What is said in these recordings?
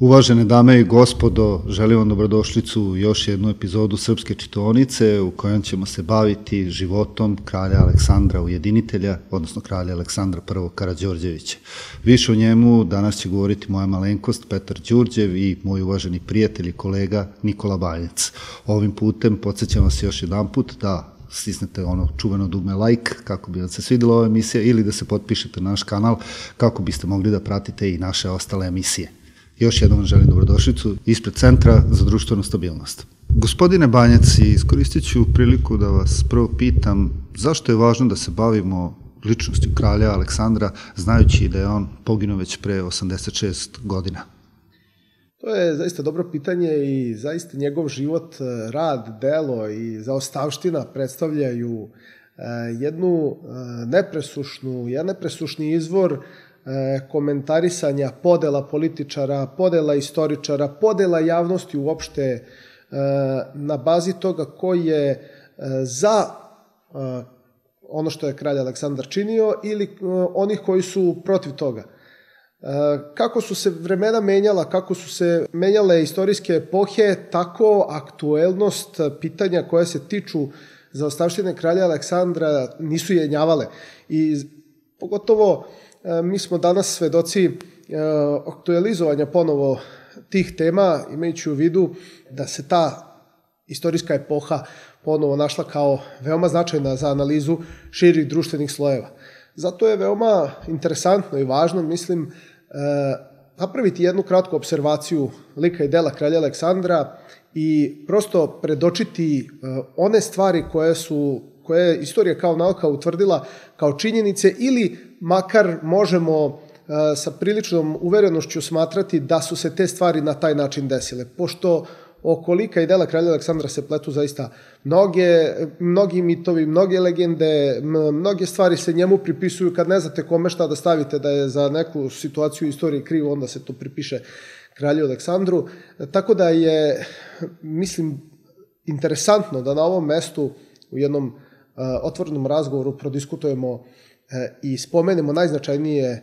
Uvažene dame i gospodo, želim vam dobrodošlicu u još jednu epizodu Srpske čitonice u kojoj ćemo se baviti životom kralja Aleksandra Ujedinitelja, odnosno kralja Aleksandra I. Karadžorđevića. Više o njemu danas će govoriti moja malenkost Petar Đurđev i moj uvaženi prijatelj i kolega Nikola Banjac. Ovim putem podsjećam vas još jedan put da stisnete ono čuveno dugme like kako bi vam se svidela ova emisija ili da se potpišete na naš kanal kako biste mogli da pratite i naše ostale emisije. Još jednom želim dobrodošlicu ispred Centra za društvenu stabilnost. Gospodine Banjac, iskoristit ću priliku da vas prvo pitam zašto je važno da se bavimo ličnosti kralja Aleksandra, znajući da je on poginuo već pre 86 godina? To je zaista dobro pitanje i zaista njegov život, rad, delo i zaostavština predstavljaju eh, jednu eh, nepresušnu, jedan nepresušni izvor E, komentarisanja podela političara, podela istoričara, podela javnosti uopšte e, na bazi toga ko je e, za ono što je kralj Aleksandar činio ili onih koji su protiv toga. Kako su se vremena menjala, kako su se menjale istorijske epohe, tako aktuelnost pitanja koja se tiču za ostavštine kralja Aleksandra nisu jenjavale. I pogotovo E, mi smo danas svedoci e, aktualizovanja ponovo tih tema, imajući u vidu da se ta istorijska epoha ponovo našla kao veoma značajna za analizu širih društvenih slojeva. Zato je veoma interesantno i važno, mislim, e, napraviti jednu kratku observaciju lika i dela kralja Aleksandra i prosto predočiti one stvari koje su koje je istorija kao nauka utvrdila kao činjenice ili makar možemo e, sa priličnom uverenošću smatrati da su se te stvari na taj način desile. Pošto oko lika i dela kralja Aleksandra se pletu zaista mnoge, mnogi mitovi, mnoge legende, mnoge stvari se njemu pripisuju kad ne znate kome šta da stavite da je za neku situaciju istorije krivo, onda se to pripiše kralju Aleksandru. Tako da je, mislim, interesantno da na ovom mestu u jednom otvorenom razgovoru prodiskutujemo e, i spomenemo najznačajnije e,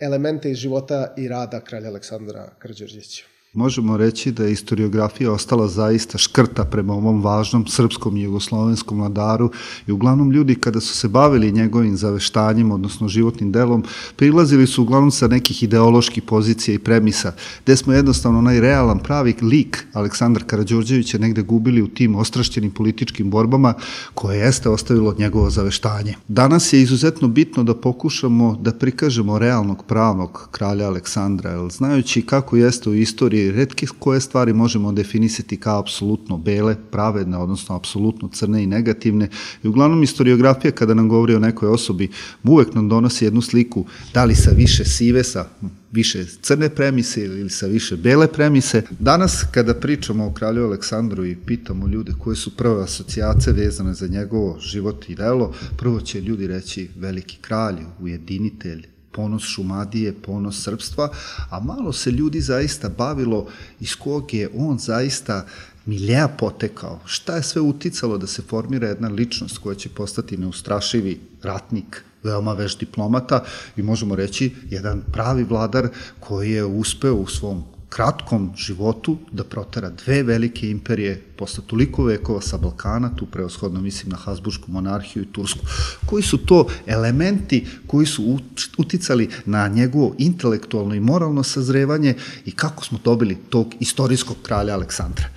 elemente iz života i rada kralja Aleksandra Krđerđića. Možemo reći da je istoriografija ostala zaista škrta prema ovom važnom srpskom i jugoslovenskom vladaru i uglavnom ljudi kada su se bavili njegovim zaveštanjem, odnosno životnim delom, prilazili su uglavnom sa nekih ideoloških pozicija i premisa, gde smo jednostavno onaj realan pravi lik Aleksandar Karadžorđevića negde gubili u tim ostrašćenim političkim borbama koje jeste ostavilo njegovo zaveštanje. Danas je izuzetno bitno da pokušamo da prikažemo realnog pravnog kralja Aleksandra, jer znajući kako jeste u istoriji redke koje stvari možemo definisati kao apsolutno bele, pravedne, odnosno apsolutno crne i negativne. I uglavnom istoriografija kada nam govori o nekoj osobi uvek nam donosi jednu sliku da li sa više sive, sa više crne premise ili sa više bele premise. Danas kada pričamo o kralju Aleksandru i pitamo ljude koje su prve asocijacije vezane za njegovo život i delo, prvo će ljudi reći veliki kralj, ujedinitelj, ponos Šumadije, ponos srpstva, a malo se ljudi zaista bavilo iz kog je on zaista milija potekao. Šta je sve uticalo da se formira jedna ličnost koja će postati neustrašivi ratnik, veoma veš diplomata i možemo reći jedan pravi vladar koji je uspeo u svom kratkom životu da protera dve velike imperije posle toliko vekova sa Balkana, tu preoshodno mislim na Hasbursku monarhiju i Tursku. Koji su to elementi koji su uticali na njegovo intelektualno i moralno sazrevanje i kako smo dobili tog istorijskog kralja Aleksandra?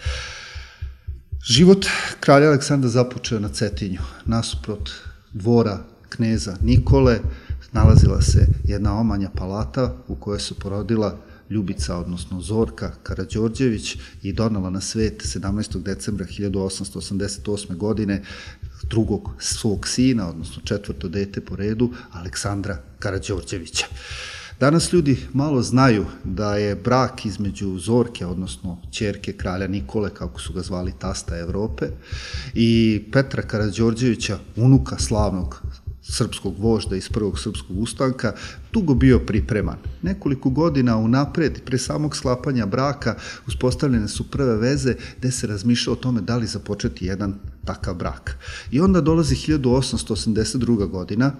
Život kralja Aleksandra započeo na Cetinju, nasuprot dvora kneza Nikole, nalazila se jedna omanja palata u kojoj se porodila Ljubica, odnosno Zorka Karađorđević i donala na svet 17. decembra 1888. godine drugog svog sina, odnosno četvrto dete po redu, Aleksandra Karađorđevića. Danas ljudi malo znaju da je brak između Zorke, odnosno čerke kralja Nikole, kako su ga zvali tasta Evrope, i Petra Karađorđevića, unuka slavnog srpskog vožda iz prvog srpskog ustanka, dugo bio pripreman. Nekoliko godina unapred, pre samog sklapanja braka, uspostavljene su prve veze gde se razmišlja o tome da li započeti jedan takav brak. I onda dolazi 1882. godina,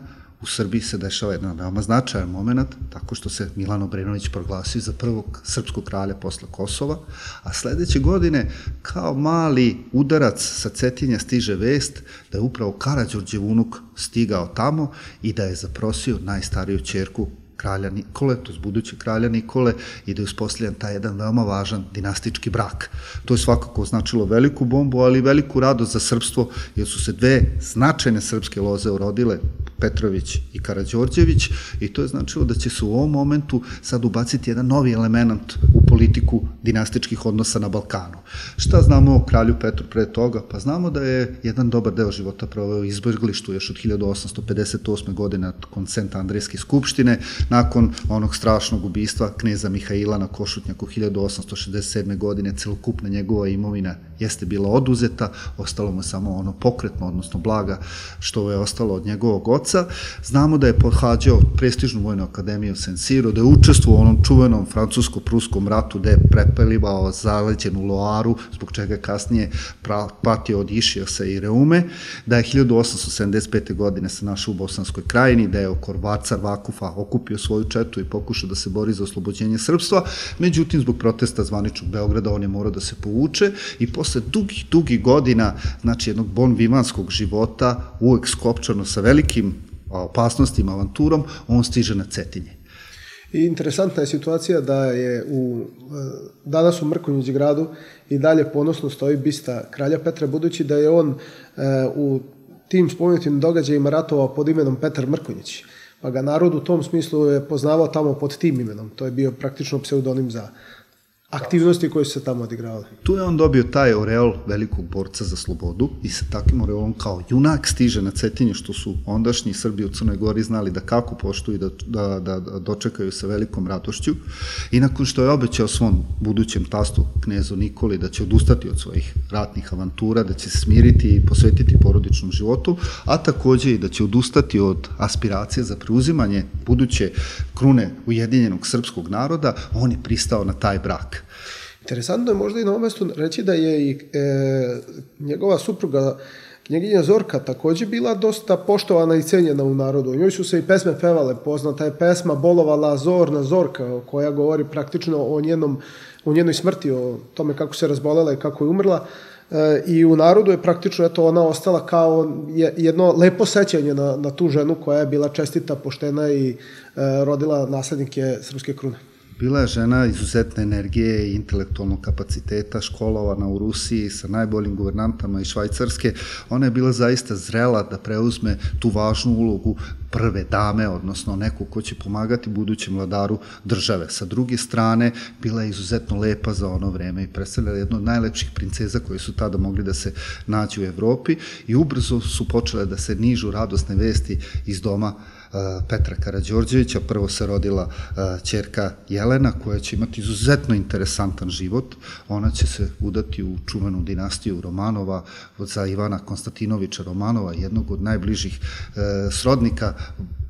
u Srbiji se dešava jedan veoma značajan moment, tako što se Milan Obrenović proglasio za prvog srpskog kralja posle Kosova, a sledeće godine kao mali udarac sa Cetinja stiže vest da je upravo Karadžorđev unuk stigao tamo i da je zaprosio najstariju čerku kralja Nikole, to je buduće kralja Nikole i da je uspostavljen taj jedan veoma važan dinastički brak. To je svakako značilo veliku bombu, ali i veliku radost za srpstvo, jer su se dve značajne srpske loze urodile, Petrović i Karađorđević, i to je značilo da će se u ovom momentu sad ubaciti jedan novi element u politiku dinastičkih odnosa na Balkanu. Šta znamo o kralju Petru pre toga? Pa znamo da je jedan dobar deo života proveo izbrglištu još od 1858. godine kod Senta Andrejske skupštine, nakon onog strašnog ubistva kneza Mihaila na Košutnjaku 1867. godine, celokupna njegova imovina jeste bila oduzeta, ostalo mu samo ono pokretno, odnosno blaga, što je ostalo od njegovog oca. Znamo da je pohađao prestižnu vojnu akademiju Sen Siro, da je učestvovao u onom čuvenom francusko-pruskom ratu, da je prepelivao zaleđenu Loaru, zbog čega kasnije patio od Išiosa i Reume, da je 1875. godine se našao u Bosanskoj krajini, da je oko Vacar Vakufa okupio svoju četu i pokušao da se bori za oslobođenje srpstva, međutim, zbog protesta zvaničnog Beograda on je morao da se povuče i posle dugih, dugih godina, znači jednog bon vivanskog života, uvek skopčano sa velikim opasnostima, avanturom, on stiže na Cetinje. I interesantna je situacija da je u, danas u Mrkonjić gradu i dalje ponosno stoji bista kralja Petra, budući da je on u tim spomenutim događajima ratovao pod imenom Petar Mrkonjić. Pa ga narod u tom smislu je poznavao tamo pod tim imenom. To je bio praktično pseudonim za aktivnosti koje su se tamo odigravale. Tu je on dobio taj oreol velikog borca za slobodu i sa takvim oreolom kao junak stiže na Cetinje, što su ondašnji Srbi u Crnoj Gori znali da kako poštuju da, da, da, da dočekaju sa velikom radošću. I nakon što je obećao svom budućem tastu, knezu Nikoli, da će odustati od svojih ratnih avantura, da će se smiriti i posvetiti porodičnom životu, a takođe i da će odustati od aspiracije za preuzimanje buduće krune Ujedinjenog srpskog naroda, on je pristao na taj brak. Interesantno je možda i na ovom mestu reći da je i e, njegova supruga Knjeginja Zorka takođe bila dosta poštovana i cenjena u narodu. U njoj su se i pesme pevale, poznata je pesma Bolovala Zorna Zorka, koja govori praktično o njenom o njenoj smrti, o tome kako se razbolela i kako je umrla. E, I u narodu je praktično eto, ona ostala kao jedno lepo sećanje na, na tu ženu koja je bila čestita, poštena i e, rodila naslednike srpske krune. Bila je žena izuzetne energije i intelektualnog kapaciteta, školovana u Rusiji sa najboljim guvernantama iz Švajcarske. Ona je bila zaista zrela da preuzme tu važnu ulogu prve dame, odnosno neko ko će pomagati budućem vladaru države. Sa druge strane, bila je izuzetno lepa za ono vreme i predstavljala jednu od najlepših princeza koje su tada mogli da se nađu u Evropi i ubrzo su počele da se nižu radosne vesti iz doma Petra Karađorđevića. Prvo se rodila čerka Jelena koja će imati izuzetno interesantan život. Ona će se udati u čuvenu dinastiju Romanova za Ivana Konstantinovića Romanova, jednog od najbližih e, srodnika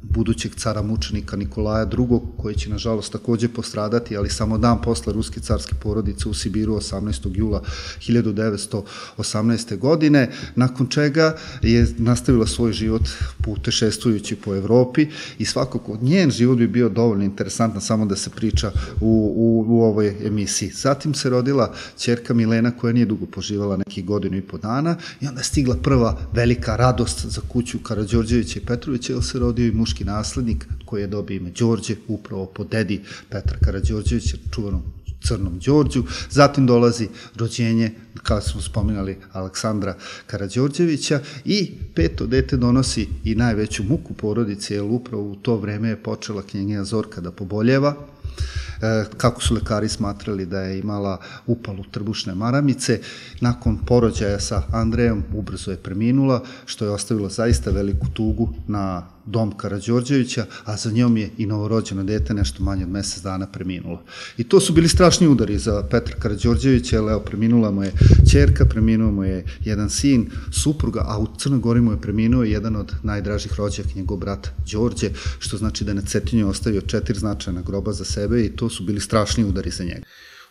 budućeg cara mučenika Nikolaja II, koji će nažalost takođe postradati, ali samo dan posle ruske carske porodice u Sibiru 18. jula 1918. godine, nakon čega je nastavila svoj život putešestvujući po Evropi i svakako njen život bi bio dovoljno interesantan samo da se priča u, u, u ovoj emisiji. Zatim se rodila čerka Milena koja nije dugo poživala nekih godinu i po dana i onda je stigla prva velika radost za kuću Karadžorđevića i Petrovića jer se rodio i muški naslednik koji je dobio ime Đorđe upravo po dedi Petra Karadžorđevića, čuvanom Crnom Đorđu. Zatim dolazi rođenje, kao smo spominali, Aleksandra Karadžorđevića i peto dete donosi i najveću muku porodice, jer upravo u to vreme je počela knjenja Zorka da poboljeva, E, kako su lekari smatrali da je imala upalu trbušne maramice. Nakon porođaja sa Andrejom ubrzo je preminula, što je ostavilo zaista veliku tugu na dom Karadžorđevića, a za njom je i novorođeno dete nešto manje od mesec dana preminulo. I to su bili strašni udari za Petra Karadžorđevića, jer evo, preminula mu je čerka, preminuo mu je jedan sin, supruga, a u Crnoj Gori mu je preminuo jedan od najdražih rođaka, njegov brat Đorđe, što znači da na Cetinju ostavio četiri značajna groba za sebe i to su bili strašni udari za njega.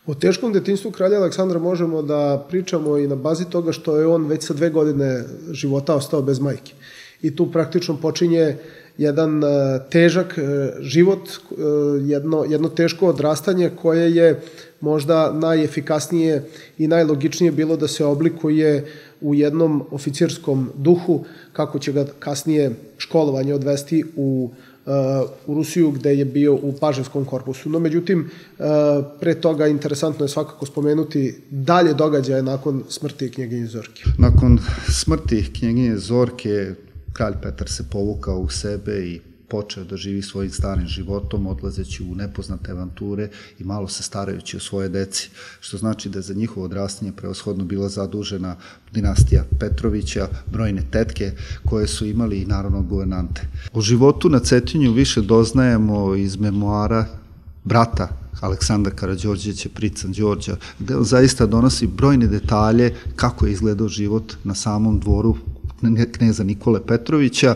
O teškom detinstvu kralja Aleksandra možemo da pričamo i na bazi toga što je on već sa dve godine života ostao bez majke. I tu praktično počinje jedan težak život, jedno, jedno teško odrastanje koje je možda najefikasnije i najlogičnije bilo da se oblikuje u jednom oficirskom duhu, kako će ga kasnije školovanje odvesti u u Rusiju gde je bio u Paževskom korpusu. No, međutim, pre toga interesantno je svakako spomenuti dalje događaje nakon smrti knjeginje Zorke. Nakon smrti knjeginje Zorke, kralj Petar se povukao u sebe i počeo da živi svojim starim životom, odlazeći u nepoznate avanture i malo se starajući o svoje deci, što znači da je za njihovo odrastanje preoshodno bila zadužena dinastija Petrovića, brojne tetke koje su imali i naravno guvernante. O životu na Cetinju više doznajemo iz memoara brata Aleksandra Karadžorđeća, Prican Đorđa, gde on zaista donosi brojne detalje kako je izgledao život na samom dvoru kneza Nikole Petrovića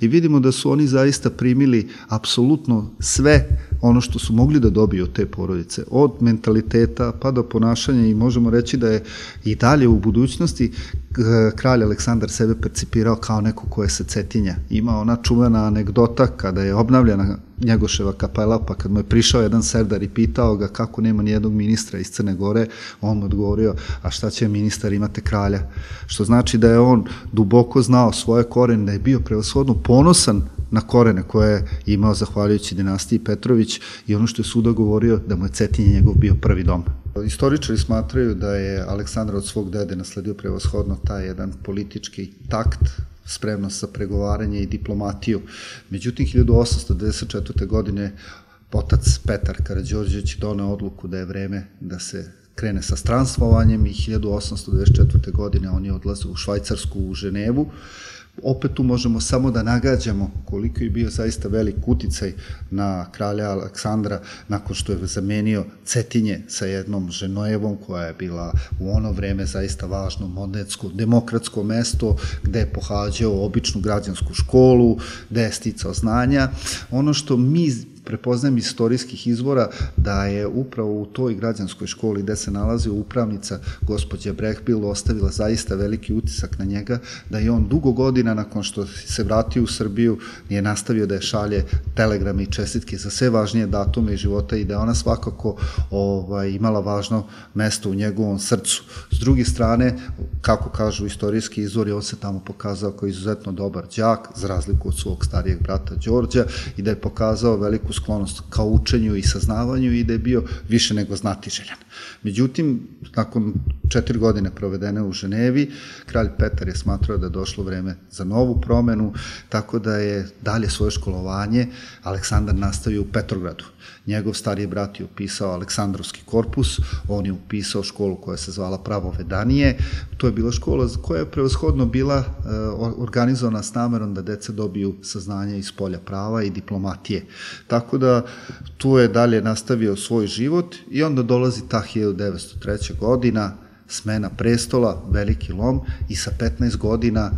i vidimo da su oni zaista primili apsolutno sve ono što su mogli da dobiju od te porodice, od mentaliteta pa do ponašanja i možemo reći da je i dalje u budućnosti kralj Aleksandar sebe percipirao kao neko ko je sa Cetinja. Ima ona čuvena anegdota kada je obnavljena Njegoševa kapela, pa kad mu je prišao jedan serdar i pitao ga kako nema nijednog ministra iz Crne Gore, on mu odgovorio, a šta će ministar imate kralja? Što znači da je on duboko znao svoje korene, da je bio prevashodno ponosan na korene koje je imao zahvaljujući dinastiji Petrović i ono što je suda govorio da mu je Cetinje njegov bio prvi dom. Istoričari smatraju da je Aleksandar od svog dede nasledio prevashodno taj jedan politički takt, spremnost za pregovaranje i diplomatiju. Međutim, 1894. godine otac Petar Karadžorđević donao odluku da je vreme da se krene sa stranstvovanjem i 1894. godine oni odlaze u Švajcarsku, u Ženevu, opet tu možemo samo da nagađamo koliko je bio zaista velik uticaj na kralja Aleksandra nakon što je zamenio Cetinje sa jednom Ženojevom koja je bila u ono vreme zaista važno modetsko, demokratsko mesto gde je pohađao običnu građansku školu, gde je sticao znanja. Ono što mi prepoznajem iz istorijskih izvora da je upravo u toj građanskoj školi gde se nalazi upravnica gospođa Brehbil ostavila zaista veliki utisak na njega, da je on dugo godina nakon što se vratio u Srbiju nije nastavio da je šalje telegrame i čestitke za sve važnije datume života i da je ona svakako ovaj, imala važno mesto u njegovom srcu. S druge strane, kako kažu istorijski izvori, on se tamo pokazao kao izuzetno dobar đak, za razliku od svog starijeg brata Đorđa, i da je pokazao veliku sklonost ka učenju i saznavanju i da je bio više nego znatiželjan. Međutim, nakon četiri godine provedene u Ženevi, kralj Petar je smatrao da je došlo vreme za novu promenu, tako da je dalje svoje školovanje Aleksandar nastavio u Petrogradu. Njegov stariji brat je upisao Aleksandrovski korpus, on je upisao školu koja se zvala Pravo Vedanije. To je bila škola koja je prevashodno bila e, organizovana s namerom da deca dobiju saznanje iz polja prava i diplomatije. Tako da tu je dalje nastavio svoj život i onda dolazi ta 1903. godina, smena prestola, veliki lom i sa 15 godina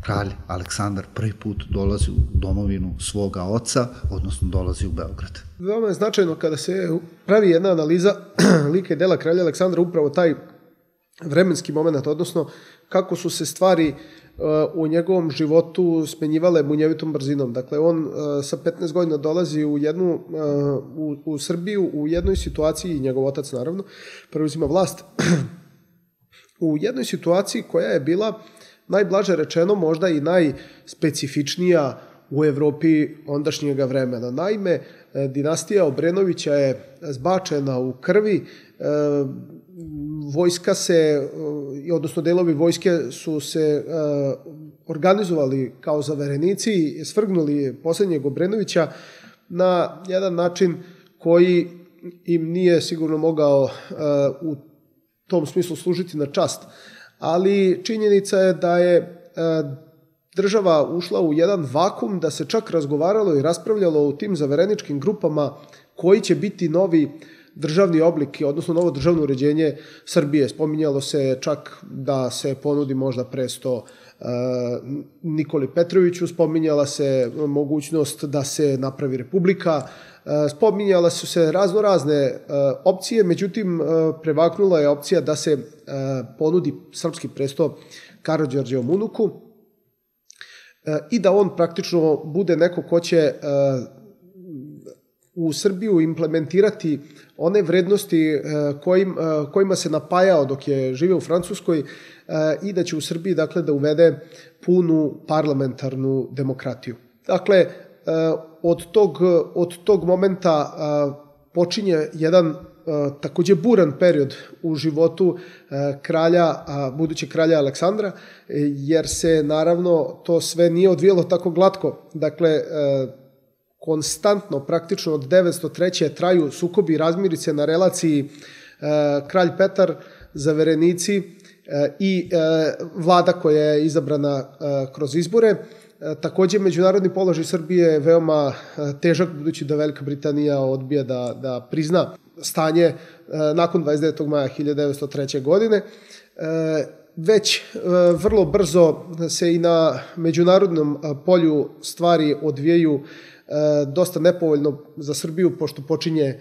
kralj Aleksandar prvi put dolazi u domovinu svoga oca, odnosno dolazi u Beograd. Veoma je značajno kada se pravi jedna analiza lika i dela kralja Aleksandra, upravo taj vremenski moment, odnosno kako su se stvari uh, u njegovom životu smenjivale munjevitom brzinom. Dakle, on uh, sa 15 godina dolazi u jednu, uh, u, u Srbiju u jednoj situaciji, njegov otac naravno, preuzima vlast, u jednoj situaciji koja je bila najblaže rečeno možda i najspecifičnija u Evropi ondašnjega vremena. Naime, e, dinastija Obrenovića je zbačena u krvi, e, vojska se, e, odnosno delovi vojske su se organizovali kao zaverenici i svrgnuli poslednjeg Obrenovića na jedan način koji im nije sigurno mogao u tom smislu služiti na čast ali činjenica je da je e, država ušla u jedan vakum, da se čak razgovaralo i raspravljalo u tim zavereničkim grupama koji će biti novi državni oblik, odnosno novo državno uređenje Srbije. Spominjalo se čak da se ponudi možda presto e, Nikoli Petroviću, spominjala se mogućnost da se napravi republika, spominjala su se razno razne opcije, međutim prevaknula je opcija da se ponudi srpski presto Karadžorđevom unuku i da on praktično bude neko ko će u Srbiju implementirati one vrednosti kojim, kojima se napajao dok je živeo u Francuskoj i da će u Srbiji dakle da uvede punu parlamentarnu demokratiju. Dakle, od tog, od tog momenta počinje jedan takođe buran period u životu kralja, budućeg kralja Aleksandra, jer se naravno to sve nije odvijelo tako glatko. Dakle, konstantno, praktično od 903. traju sukobi i razmirice na relaciji kralj Petar, zaverenici i vlada koja je izabrana kroz izbore. Takođe, međunarodni položaj Srbije je veoma težak, budući da Velika Britanija odbija da, da prizna stanje e, nakon 29. maja 1903. godine. E, već e, vrlo brzo se i na međunarodnom polju stvari odvijaju dosta nepovoljno za Srbiju, pošto počinje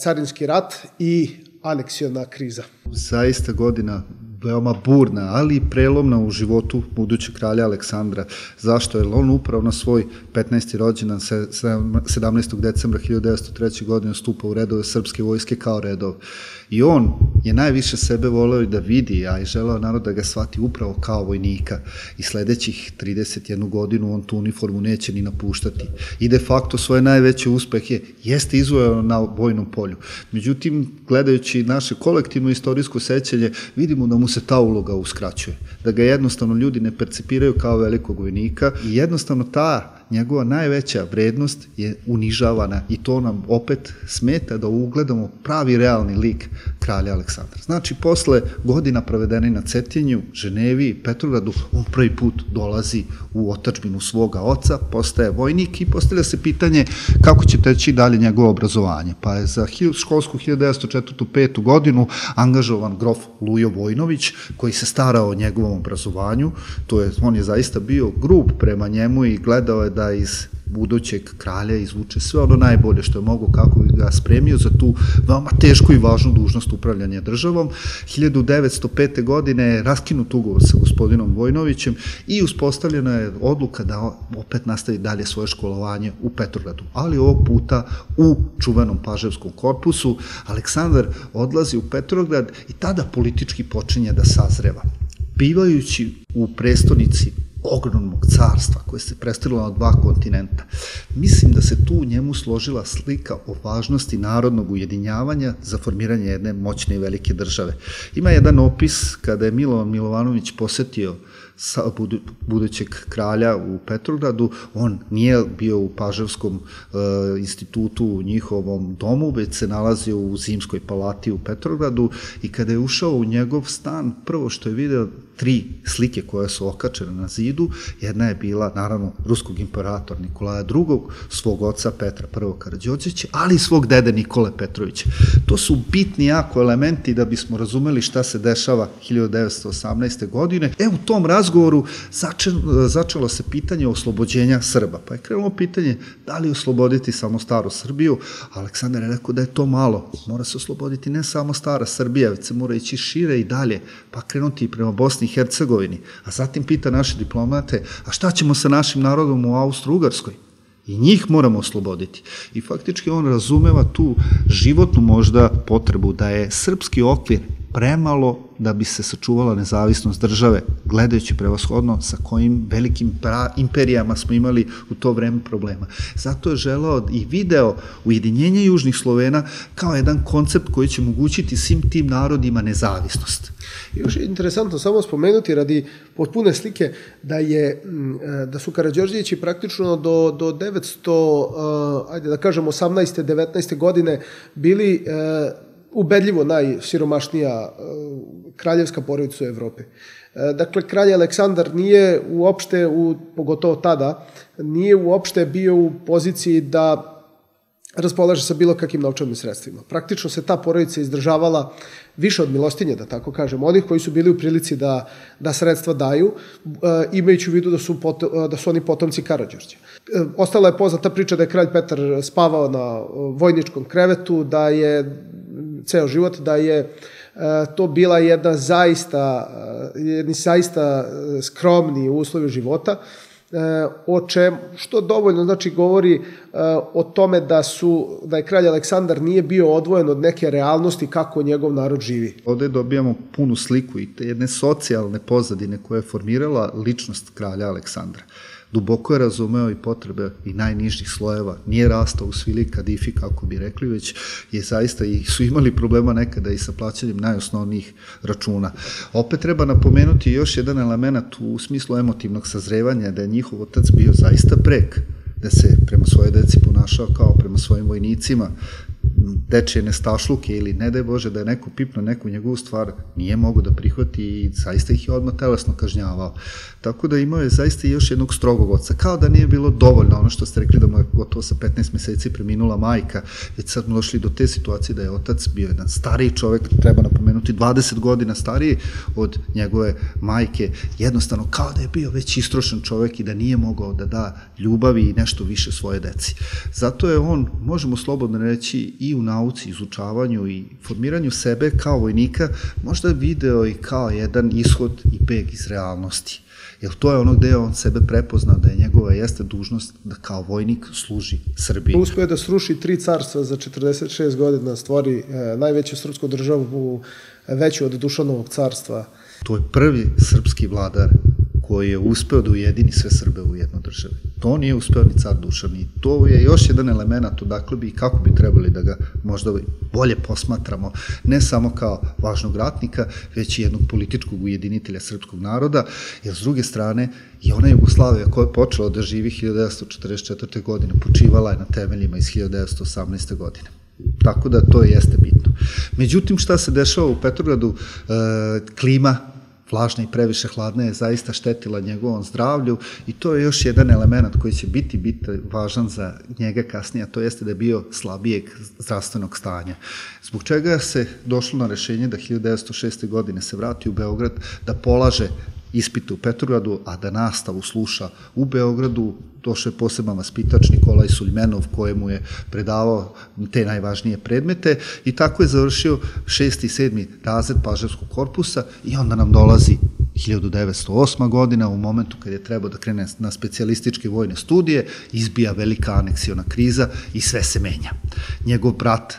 carinski rat i aneksiona kriza. Zaista godina veoma burna, ali i prelomna u životu budućeg kralja Aleksandra. Zašto? Jer on upravo na svoj 15. rođendan 17. decembra 1903. godine stupa u redove srpske vojske kao redov. I on je najviše sebe voleo i da vidi, a i želeo narod da ga shvati upravo kao vojnika. I sledećih 31 godinu on tu uniformu neće ni napuštati. I de facto svoje najveće uspehe jeste izvojao na vojnom polju. Međutim, gledajući naše kolektivno istorijsko sećanje, vidimo da mu se ta uloga uskraćuje. Da ga jednostavno ljudi ne percipiraju kao velikog vojnika i jednostavno ta njegova najveća vrednost je unižavana i to nam opet smeta da ugledamo pravi realni lik kralja Aleksandra. Znači, posle godina provedeni na Cetinju, Ženevi i Petrogradu, on prvi put dolazi u otačbinu svoga oca, postaje vojnik i postavlja se pitanje kako će teći dalje njegovo obrazovanje. Pa je za školsku 1904-5. godinu angažovan grof Lujo Vojnović, koji se starao o njegovom obrazovanju. To je, on je zaista bio grub prema njemu i gledao je da iz budućeg kralja izvuče sve ono najbolje što je mogo kako bi ga spremio za tu veoma tešku i važnu dužnost upravljanja državom. 1905. godine je raskinut ugovor sa gospodinom Vojnovićem i uspostavljena je odluka da opet nastavi dalje svoje školovanje u Petrogradu, ali ovog puta u čuvenom Paževskom korpusu. Aleksandar odlazi u Petrograd i tada politički počinje da sazreva. Bivajući u prestonici ogromnog carstva koje se predstavilo na dva kontinenta. Mislim da se tu u njemu složila slika o važnosti narodnog ujedinjavanja za formiranje jedne moćne i velike države. Ima jedan opis kada je Milovan Milovanović posetio sa budu, budućeg kralja u Petrogradu, on nije bio u Paževskom e, institutu u njihovom domu, već se nalazio u Zimskoj palati u Petrogradu i kada je ušao u njegov stan, prvo što je video tri slike koje su okačene na zidu, jedna je bila naravno ruskog imperatora Nikolaja II, svog oca Petra I. Karadžođeća, ali i svog dede Nikole Petrovića. To su bitni jako elementi da bismo razumeli šta se dešava 1918. godine. E, u tom razgovoru začelo, začelo se pitanje oslobođenja Srba. Pa je krenulo pitanje da li osloboditi samo staru Srbiju. Aleksandar je rekao da je to malo. Mora se osloboditi ne samo stara Srbija, već se mora ići šire i dalje, pa krenuti prema Bosni i Hercegovini. A zatim pita naše diplomate, a šta ćemo sa našim narodom u Austro-Ugarskoj? I njih moramo osloboditi. I faktički on razumeva tu životnu možda potrebu da je srpski okvir premalo da bi se sačuvala nezavisnost države, gledajući prevashodno sa kojim velikim pra, imperijama smo imali u to vreme problema. Zato je želao i video ujedinjenje Južnih Slovena kao jedan koncept koji će omogućiti svim tim narodima nezavisnost. Još je interesantno samo spomenuti radi potpune slike da je da su Karađorđevići praktično do, do 900, ajde da kažem 18. 19. godine bili ubedljivo najsiromašnija kraljevska porodica u Evropi. Dakle, kralj Aleksandar nije uopšte, u, pogotovo tada, nije uopšte bio u poziciji da raspolaže sa bilo kakvim novčanim sredstvima. Praktično se ta porodica izdržavala više od milostinje, da tako kažem, onih koji su bili u prilici da, da sredstva daju, e, imajući u vidu da su, pot, da su oni potomci Karadžorđa. E, ostala je poznata priča da je kralj Petar spavao na vojničkom krevetu, da je ceo život, da je e, to bila jedna zaista, jedni zaista skromni uslovi života, o čem, što dovoljno znači govori o tome da su da je kralj Aleksandar nije bio odvojen od neke realnosti kako njegov narod živi. Ovde dobijamo punu sliku i te jedne socijalne pozadine koje je formirala ličnost kralja Aleksandra duboko je razumeo i potrebe i najnižih slojeva. Nije rastao u svili kadifi, kako bi rekli, već je zaista i su imali problema nekada i sa plaćanjem najosnovnijih računa. Opet treba napomenuti još jedan element u smislu emotivnog sazrevanja, da je njihov otac bio zaista prek da se prema svoje deci ponašao kao prema svojim vojnicima, dečije nestašluke ili ne daj Bože da je neko pipno neku njegovu stvar, nije mogo da prihvati i zaista ih je odmah telesno kažnjavao. Tako da imao je zaista još jednog strogog oca. Kao da nije bilo dovoljno ono što ste rekli da mu je gotovo sa 15 meseci preminula majka, već sad smo došli do te situacije da je otac bio jedan stariji čovek, treba napomenuti 20 godina stariji od njegove majke, jednostavno kao da je bio već istrošen čovek i da nije mogao da da ljubavi i nešto više svoje deci. Zato je on, možemo slobodno reći, i u nauci, izučavanju i formiranju sebe kao vojnika možda video i kao jedan ishod i beg iz realnosti. Jer to je ono gde on sebe prepoznao da je njegova jeste dužnost da kao vojnik služi Srbiji. Uspio je da sruši tri carstva za 46 godina, stvori e, najveću srpsku državu veću od Dušanovog carstva. To je prvi srpski vladar koji je uspeo da ujedini sve Srbe u jednoj državi. To nije uspeo ni car Dušan i to je još jedan element odakle bi i kako bi trebali da ga možda bolje posmatramo, ne samo kao važnog ratnika, već i jednog političkog ujedinitelja srpskog naroda, jer s druge strane i ona Jugoslavija koja je počela da živi 1944. godine počivala je na temeljima iz 1918. godine. Tako da to jeste bitno. Međutim, šta se dešava u Petrogradu, e, klima vlažna i previše hladna je zaista štetila njegovom zdravlju i to je još jedan element koji će biti biti važan za njega kasnije, a to jeste da je bio slabijeg zdravstvenog stanja. Zbog čega se došlo na rešenje da 1906. godine se vrati u Beograd da polaže ispite u Petrogradu, a da nastavu sluša u Beogradu, došao je poseban vaspitač Nikolaj Suljmenov kojemu je predavao te najvažnije predmete i tako je završio šesti i sedmi razred pažarskog korpusa i onda nam dolazi 1908. godina u momentu kad je trebao da krene na specijalističke vojne studije, izbija velika aneksiona kriza i sve se menja. Njegov brat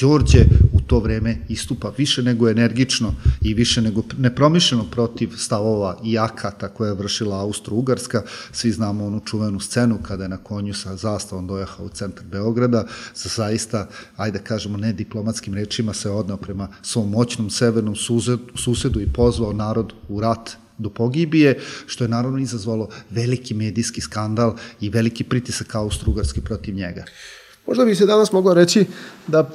Đorđe to vreme istupa više nego energično i više nego nepromišljeno protiv stavova i akata koje je vršila Austro-Ugarska. Svi znamo onu čuvenu scenu kada je na konju sa zastavom dojahao u centar Beograda, sa zaista, ajde da kažemo, ne diplomatskim rečima se odnao prema svom moćnom severnom susedu i pozvao narod u rat do pogibije, što je naravno izazvalo veliki medijski skandal i veliki pritisak Austro-Ugarski protiv njega. Možda bi se danas moglo reći da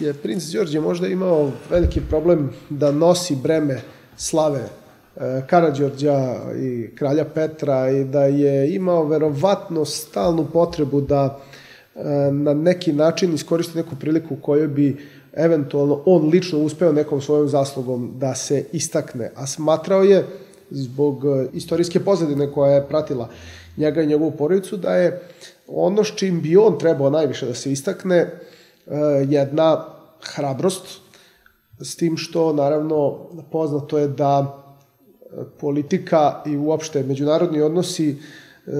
je princ Đorđe možda imao veliki problem da nosi breme slave e, Karadžorđa i kralja Petra i da je imao verovatno stalnu potrebu da e, na neki način iskoristi neku priliku koju bi eventualno on lično uspeo nekom svojom zaslugom da se istakne. A smatrao je, zbog e, istorijske pozadine koja je pratila njega i njegovu porodicu, da je ono s čim bi on trebao najviše da se istakne, jedna hrabrost, s tim što naravno poznato je da eh, politika i uopšte međunarodni odnosi eh,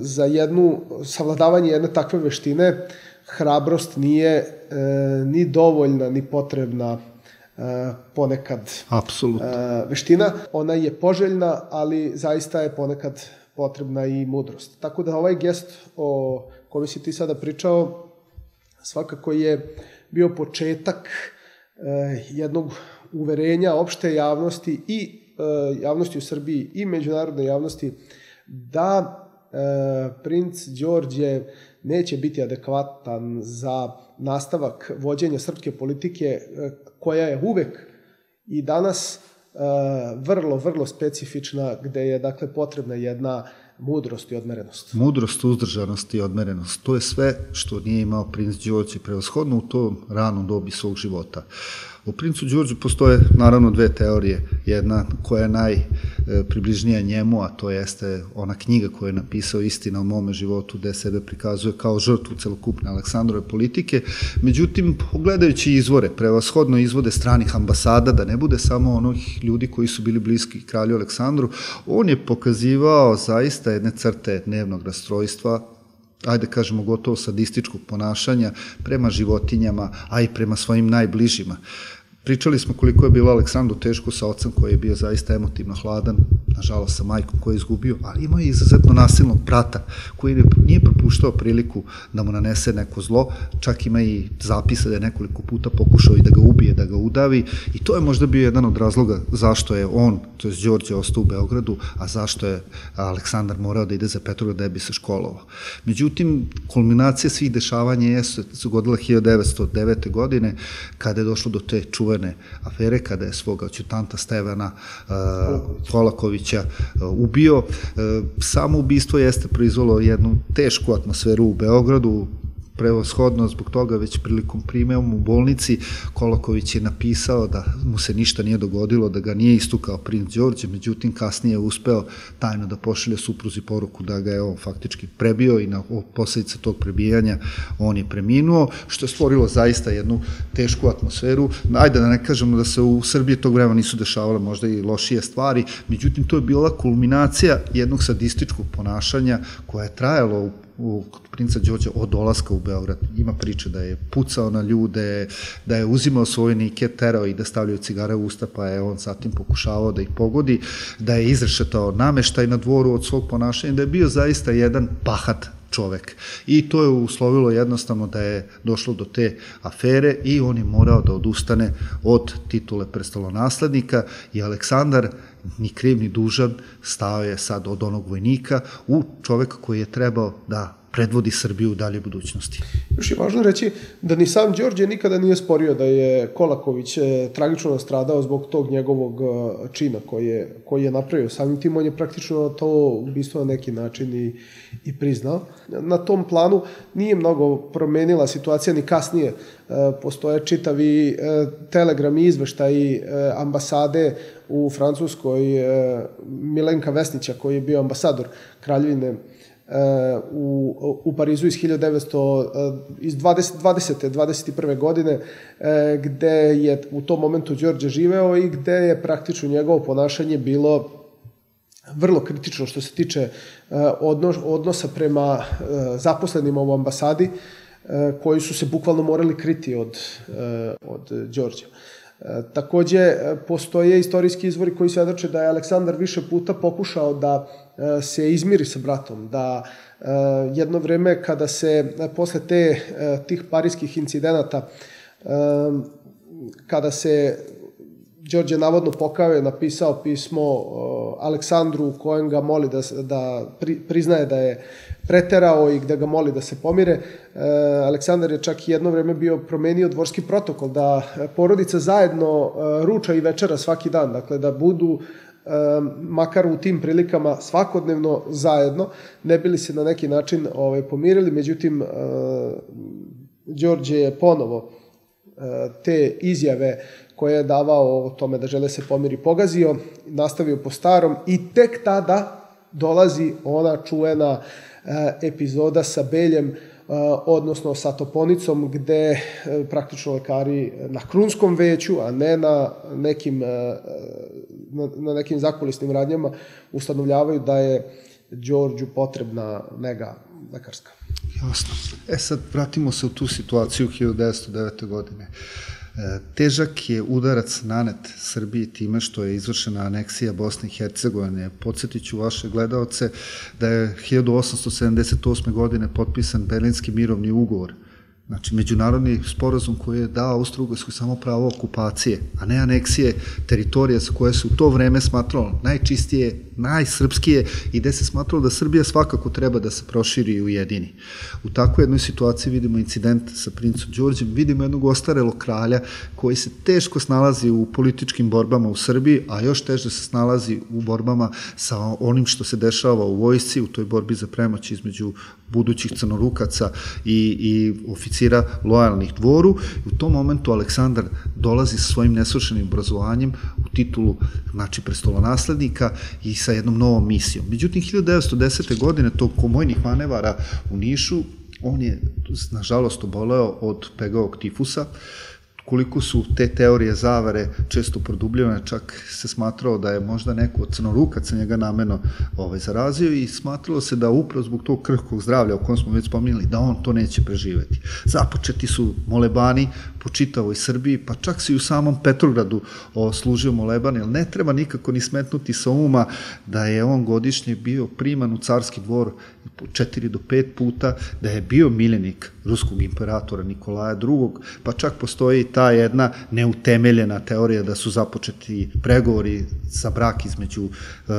za jednu savladavanje jedne takve veštine hrabrost nije ni dovoljna ni potrebna ponekad Apsolutno. veština. Ona je poželjna, ali zaista je ponekad potrebna i mudrost. Tako da ovaj gest o kome si ti sada pričao svakako je bio početak eh, jednog uverenja opšte javnosti i eh, javnosti u Srbiji i međunarodne javnosti da eh, princ Đorđe neće biti adekvatan za nastavak vođenja srpske politike koja je uvek i danas vrlo, vrlo specifična gde je dakle potrebna jedna mudrost i odmerenost. Mudrost, uzdržanost i odmerenost. To je sve što nije imao princ Đorđe prevashodno u tom ranom dobi svog života. U princu Đorđu postoje naravno dve teorije. Jedna koja je najpribližnija njemu, a to jeste ona knjiga koju je napisao Istina o mome životu, gde sebe prikazuje kao žrtvu celokupne Aleksandrove politike. Međutim, pogledajući izvore, prevashodno izvode stranih ambasada, da ne bude samo onih ljudi koji su bili bliski kralju Aleksandru, on je pokazivao zaista zaista jedne crte dnevnog rastrojstva, ajde kažemo gotovo sadističkog ponašanja prema životinjama, a i prema svojim najbližima. Pričali smo koliko je bilo Aleksandru teško sa ocem koji je bio zaista emotivno hladan, nažalost sa majkom koji je izgubio, ali imao je izuzetno nasilnog brata koji nije propuštao priliku da mu nanese neko zlo, čak ima i zapisa da je nekoliko puta pokušao i da ga ubije, da ga udavi i to je možda bio jedan od razloga zašto je on, to je Đorđe, ostao u Beogradu, a zašto je Aleksandar morao da ide za Petrograd da bi se školovao. Međutim, kulminacija svih dešavanja je su godila 1909. godine, kada je došlo do te čuvene afere, kada je svoga očutanta Stevana uh, uh, ubio. Uh, samo ubistvo jeste proizvalo jednu tešku atmosferu u Beogradu, prevoshodno zbog toga već prilikom primjom u bolnici Kolaković je napisao da mu se ništa nije dogodilo, da ga nije istukao princ Đorđe, međutim kasnije je uspeo tajno da pošalje supruzi poruku da ga je on faktički prebio i na posledice tog prebijanja on je preminuo, što je stvorilo zaista jednu tešku atmosferu. Ajde da ne kažemo da se u Srbiji tog vremena nisu dešavale možda i lošije stvari, međutim to je bila kulminacija jednog sadističkog ponašanja koja je trajalo u u princa Đorđa od dolaska u Beograd. Ima priče da je pucao na ljude, da je uzimao svoje nike, terao i da stavljaju cigare u usta, pa je on zatim pokušavao da ih pogodi, da je izrešetao nameštaj na dvoru od svog ponašanja, da je bio zaista jedan pahat čovek. I to je uslovilo jednostavno da je došlo do te afere i on je morao da odustane od titule prestolonaslednika i Aleksandar ni kriv ni dužan, stao je sad od onog vojnika u čoveka koji je trebao da predvodi Srbiju u dalje budućnosti. Još je važno reći da ni sam Đorđe nikada nije sporio da je Kolaković e, tragično nastradao zbog tog njegovog e, čina koji je, koji je napravio. Samim tim on je praktično to ubistvo na neki način i, i priznao. Na tom planu nije mnogo promenila situacija ni kasnije. E, postoje čitavi telegrami izveštaji ambasade u Francuskoj Milenka Vesnića koji je bio ambasador Kraljevine u, u Parizu iz 1900, iz 20, 20. 21. godine, e, gde je u tom momentu Đorđe živeo i gde je praktično njegovo ponašanje bilo vrlo kritično što se tiče e, odnosa prema zaposlenima u ambasadi, koji su se bukvalno morali kriti od, od Đorđa. Takođe, postoje istorijski izvori koji svedoče da je Aleksandar više puta pokušao da e, se izmiri sa bratom, da e, jedno vreme kada se e, posle te, tih parijskih incidenata, kada se Đorđe navodno pokao je napisao pismo Aleksandru u kojem ga moli da, da pri, priznaje da je preterao i gde ga moli da se pomire. E, Aleksandar je čak jedno vreme bio promenio dvorski protokol da porodica zajedno e, ruča i večera svaki dan, dakle da budu e, makar u tim prilikama svakodnevno zajedno, ne bili se na neki način ovaj, pomirili, međutim Đorđe je ponovo te izjave koje je davao o tome da žele se pomiri pogazio, nastavio po starom i tek tada dolazi ona čuvena E, epizoda sa Beljem, e, odnosno sa Toponicom, gde e, praktično lekari na krunskom veću, a ne na nekim, na, nekim zakulisnim radnjama, ustanovljavaju da je Đorđu potrebna nega lekarska. Jasno. E sad, vratimo se u tu situaciju 1909. godine. E, težak je udarac nanet Srbiji time što je izvršena aneksija Bosne i Hercegovine. Podsjetit ću vaše gledalce da je 1878. godine potpisan Berlinski mirovni ugovor – Znači, međunarodni sporazum koji je dao Austro-Ugrskoj samo pravo okupacije, a ne aneksije teritorija sa koje se u to vreme smatralo najčistije, najsrpskije i gde se smatralo da Srbija svakako treba da se proširi i ujedini. U takvoj jednoj situaciji vidimo incident sa princom Đorđem, vidimo jednog ostarelog kralja koji se teško snalazi u političkim borbama u Srbiji, a još teže se snalazi u borbama sa onim što se dešava u vojsci, u toj borbi za premoć između budućih crnorukaca i, i oficira lojalnih dvoru. U tom momentu Aleksandar dolazi sa svojim nesvršenim obrazovanjem u titulu znači prestolonaslednika i sa jednom novom misijom. Međutim, 1910. godine tog komojnih manevara u Nišu on je, nažalost, oboleo od pegovog tifusa, koliko su te teorije zavere često produbljene, čak se smatrao da je možda neko od crnorukaca njega nameno ovaj, zarazio i smatralo se da upravo zbog tog krhkog zdravlja o kojem smo već spominjali, da on to neće preživeti. Započeti su molebani po čitavoj Srbiji, pa čak se i u samom Petrogradu služio moleban, jer ne treba nikako ni smetnuti sa uma da je on godišnje bio priman u carski dvor četiri do pet puta, da je bio miljenik ruskog imperatora Nikolaja II, pa čak postoji ta jedna neutemeljena teorija da su započeti pregovori za brak između uh,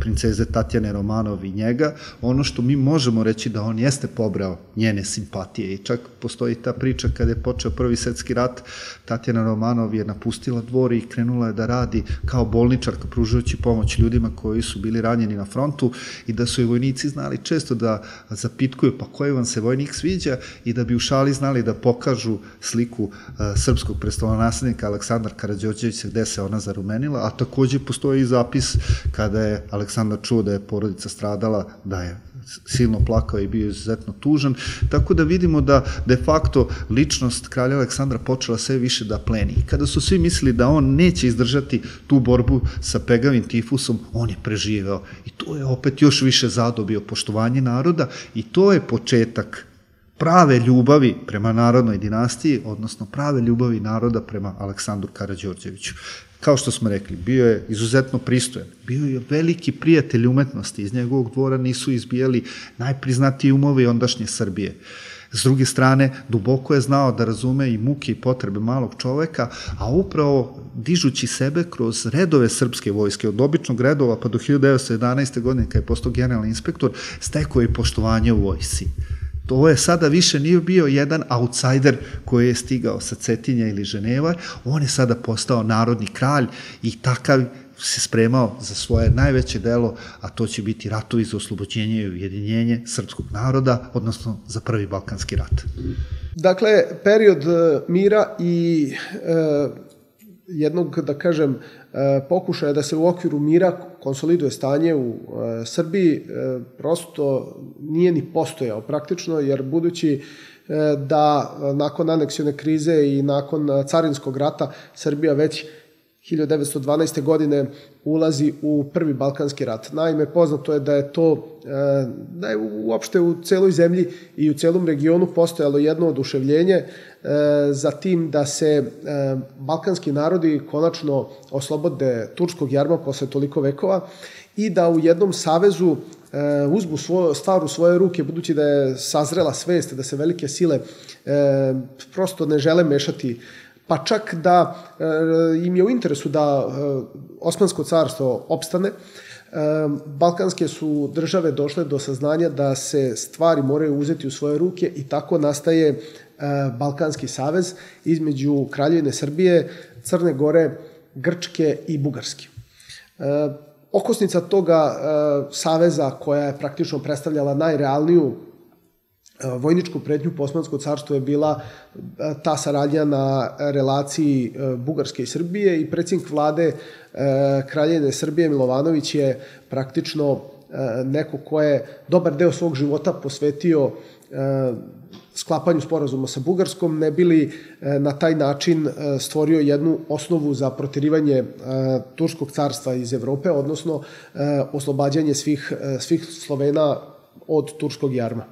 princeze Tatjane Romanov i njega. Ono što mi možemo reći da on jeste pobrao njene simpatije i čak postoji ta priča kada je počeo prvi svetski rat, Tatjana Romanov je napustila dvor i krenula je da radi kao bolničarka pružujući pomoć ljudima koji su bili ranjeni na frontu i da su i vojnici znali često da zapitkuju pa koji vam se vojnik sviđa i da bi u šali znali da pokažu sliku uh, srpskog prestolonaslednika Aleksandra Karadžođevića gde se ona zarumenila, a takođe postoji i zapis kada je Aleksandar čuo da je porodica stradala, da je silno plakao i bio izuzetno tužan, tako da vidimo da de facto ličnost kralja Aleksandra počela sve više da pleni. Kada su svi mislili da on neće izdržati tu borbu sa pegavim tifusom, on je preživeo. I to je opet još više zadobio poštovanje naroda i to je početak prave ljubavi prema narodnoj dinastiji, odnosno prave ljubavi naroda prema Aleksandru Karadžorđeviću. Kao što smo rekli, bio je izuzetno pristojan, bio je veliki prijatelj umetnosti, iz njegovog dvora nisu izbijali najpriznatiji umovi ondašnje Srbije. S druge strane, duboko je znao da razume i muke i potrebe malog čoveka, a upravo dižući sebe kroz redove srpske vojske, od običnog redova pa do 1911. godine, kada je postao generalni inspektor, stekao je poštovanje u vojsi. To je sada više nije bio jedan outsider koji je stigao sa Cetinja ili Ženeva, on je sada postao narodni kralj i takav se spremao za svoje najveće delo, a to će biti ratovi za oslobođenje i ujedinjenje srpskog naroda, odnosno za prvi Balkanski rat. Dakle, period e, mira i e, jednog, da kažem, pokušaja da se u okviru mira konsoliduje stanje u e, Srbiji, e, prosto nije ni postojao praktično, jer budući da nakon aneksione krize i nakon carinskog rata Srbija već 1912. godine ulazi u prvi Balkanski rat. Naime, poznato je da je to, e, da je uopšte u celoj zemlji i u celom regionu postojalo jedno oduševljenje e, za tim da se e, balkanski narodi konačno oslobode turskog jarma posle toliko vekova i da u jednom savezu uzmu svoju stvar u svoje ruke, budući da je sazrela svest, da se velike sile prosto ne žele mešati pa čak da e, im je u interesu da e, Osmansko carstvo opstane, e, Balkanske su države došle do saznanja da se stvari moraju uzeti u svoje ruke i tako nastaje Balkanski savez između Kraljevine Srbije, Crne Gore, Grčke i Bugarske. Okosnica toga saveza koja je praktično predstavljala najrealniju vojničku pretnju po Osmansko carstvo je bila e, ta saradnja na relaciji e, Bugarske i Srbije i predsjednik vlade e, kraljene Srbije Milovanović je praktično neko ko je dobar deo svog života posvetio sklapanju sporazuma sa Bugarskom, ne bili na taj način stvorio jednu osnovu za protirivanje Turskog carstva iz Evrope, odnosno oslobađanje svih, svih Slovena od turskog jarma.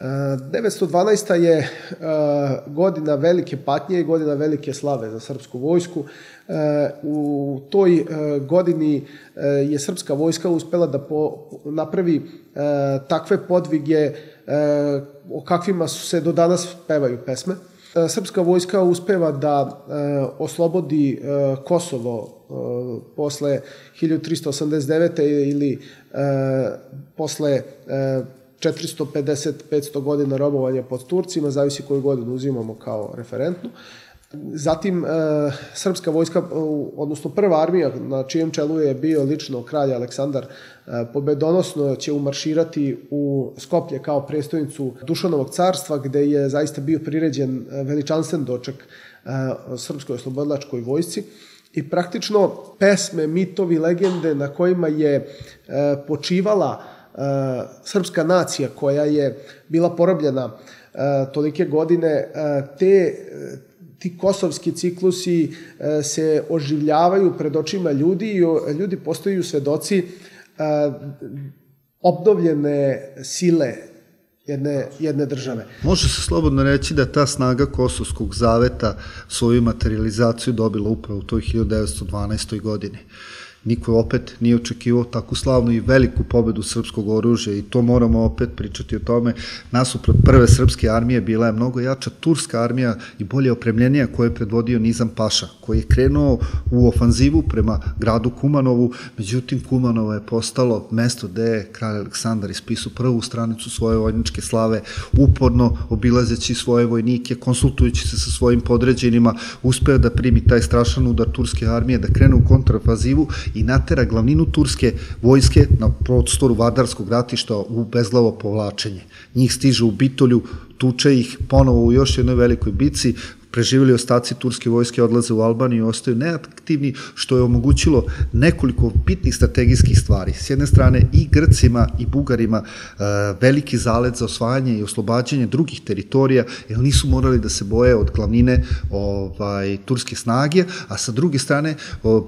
912. je e, godina velike patnje i godina velike slave za srpsku vojsku. E, u toj e, godini je srpska vojska uspela da napravi takve podvige o kakvima su se do danas pevaju pesme. Srpska vojska uspeva da oslobodi Kosovo posle 1389. ili posle 450-500 godina robovanja pod Turcima, zavisi koju godinu uzimamo kao referentnu. Zatim, e, srpska vojska, odnosno prva armija na čijem čelu je bio lično kralj Aleksandar e, pobedonosno će umarširati u Skoplje kao predstavnicu Dušanovog carstva, gde je zaista bio priređen e, veličanstven doček e, srpskoj oslobodilačkoj vojsci i praktično pesme, mitovi, legende na kojima je e, počivala srpska nacija koja je bila porobljena eh, tolike godine, eh, te ti kosovski ciklusi se oživljavaju pred očima ljudi i ljudi postaju svedoci obnovljene sile jedne, jedne države. Može se slobodno reći da ta snaga Kosovskog zaveta svoju materializaciju dobila upravo u toj 1912. godini niko opet nije očekivao takvu slavnu i veliku pobedu srpskog oružja i to moramo opet pričati o tome. Nasuprot prve srpske armije bila je mnogo jača turska armija i bolje opremljenija koje je predvodio Nizam Paša, koji je krenuo u ofanzivu prema gradu Kumanovu, međutim Kumanovo je postalo mesto gde je kralj Aleksandar ispisao prvu stranicu svoje vojničke slave, uporno obilazeći svoje vojnike, konsultujući se sa svojim podređenima, uspeo da primi taj strašan udar turske armije, da krene u kontrafazivu i natera glavninu turske vojske na prostoru Vardarskog ratišta u bezglavo povlačenje. Njih stiže u Bitolju, tuče ih ponovo u još jednoj velikoj bici, preživjeli ostaci turske vojske odlaze u Albaniju i ostaju neaktivni, što je omogućilo nekoliko bitnih strategijskih stvari. S jedne strane i Grcima i Bugarima e, veliki zalet za osvajanje i oslobađanje drugih teritorija, jer nisu morali da se boje od glavnine ovaj, turske snage, a sa druge strane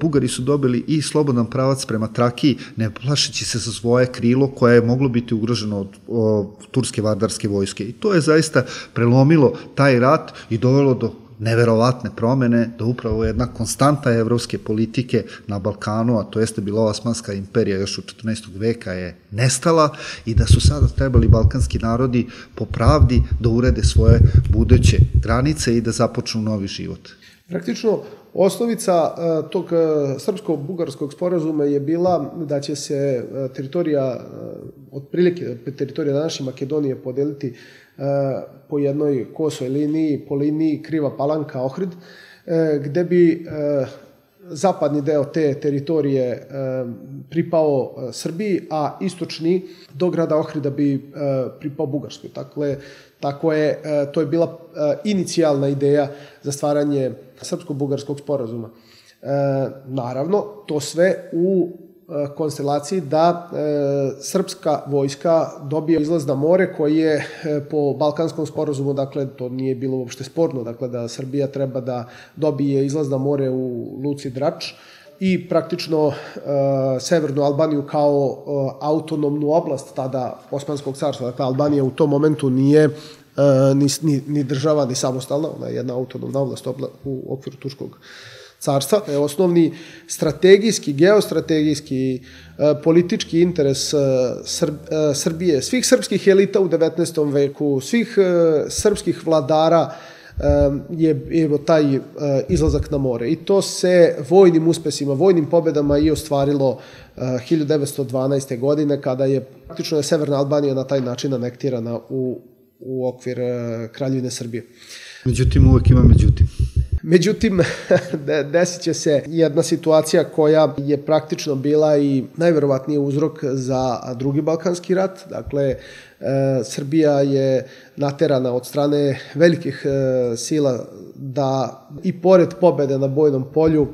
Bugari su dobili i slobodan pravac prema Trakiji, ne plašeći se za svoje krilo koje je moglo biti ugroženo od, od turske vardarske vojske. I to je zaista prelomilo taj rat i dovelo do neverovatne promene, da upravo jedna konstanta evropske politike na Balkanu, a to jeste bila Osmanska imperija još u 14. veka je nestala i da su sada trebali balkanski narodi po pravdi da urede svoje buduće granice i da započnu novi život. Praktično, osnovica e, tog e, srpsko-bugarskog sporazuma je bila da će se e, teritorija, otprilike teritorija današnje Makedonije podeliti po jednoj kosoj liniji, po liniji Kriva Palanka Ohrid, e, gde bi e, zapadni deo te teritorije e, pripao Srbiji, a istočni do grada Ohrida bi pripao Bugarskoj. Dakle, tako je, to je bila inicijalna ideja za stvaranje srpsko-bugarskog sporazuma. Naravno, to sve u konstelaciji da e, srpska vojska dobije izlaz na more koji je e, po Balkanskom sporazumu, dakle to nije bilo uopšte sporno, dakle da Srbija treba da dobije izlaz na more u Luci Drač i praktično e, Severnu Albaniju kao e, autonomnu oblast tada Osmanskog carstva. Dakle, Albanija u tom momentu nije e, ni, ni, ni država, ni samostalna, ona je jedna autonomna oblast obla, u okviru Turskog carstva. Je osnovni strategijski, geostrategijski, e, politički interes e, e, Srbije, svih srpskih elita u 19. veku, svih srpskih vladara je evo taj izlazak na more. I to se vojnim uspesima, vojnim pobedama i ostvarilo 1912. godine kada je praktično je Severna Albanija na taj način anektirana u, u okvir Kraljevine Srbije. Međutim, uvek ima međutim. Međutim, desit će se jedna situacija koja je praktično bila i najverovatniji uzrok za drugi Balkanski rat. Dakle, e, Srbija je naterana od strane velikih e, sila da i pored pobede na bojnom polju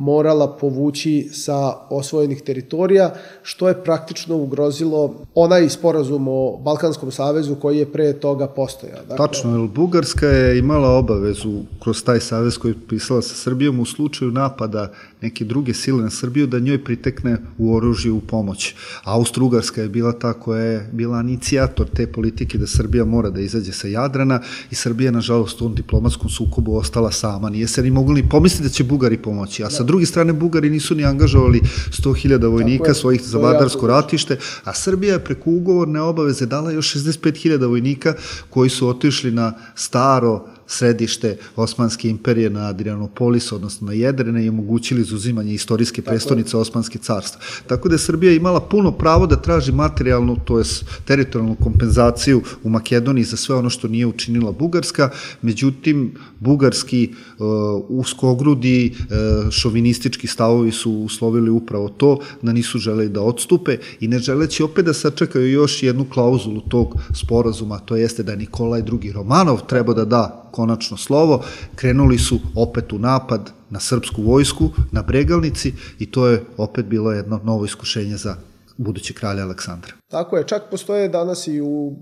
morala povući sa osvojenih teritorija, što je praktično ugrozilo onaj sporazum o Balkanskom savezu koji je pre toga postojao. Dakle, Tačno, jer Bugarska je imala obavezu kroz taj savez koji je pisala sa Srbijom u slučaju napada neke druge sile na Srbiju da njoj pritekne u oružje u pomoć. Austro-Ugarska je bila ta koja je bila inicijator te politike da Srbija mora da izađe sa Jadrana i Srbija, nažalost, u diplomatskom sukobu ostala sama. Nije se ni mogli ni pomisliti da će Bugari pomoći. A sa druge strane, Bugari nisu ni angažovali 100.000 vojnika svojih za vladarsko ratište, a Srbija je preko ugovorne obaveze dala još 65.000 vojnika koji su otišli na staro središte Osmanske imperije na Adrianopolis, odnosno na Jedrene i omogućili izuzimanje istorijske prestonice Osmanske carstva. Tako da je Srbija imala puno pravo da traži materijalnu, to je teritorijalnu kompenzaciju u Makedoniji za sve ono što nije učinila Bugarska, međutim, bugarski uh, uskogrudi uh, šovinistički stavovi su uslovili upravo to, da nisu želeli da odstupe i ne želeći opet da sačekaju još jednu klauzulu tog sporazuma, to jeste da Nikolaj II. Romanov treba da da konačno slovo, krenuli su opet u napad na srpsku vojsku, na Bregalnici i to je opet bilo jedno novo iskušenje za buduće kralja Aleksandra. Tako je, čak postoje danas i u,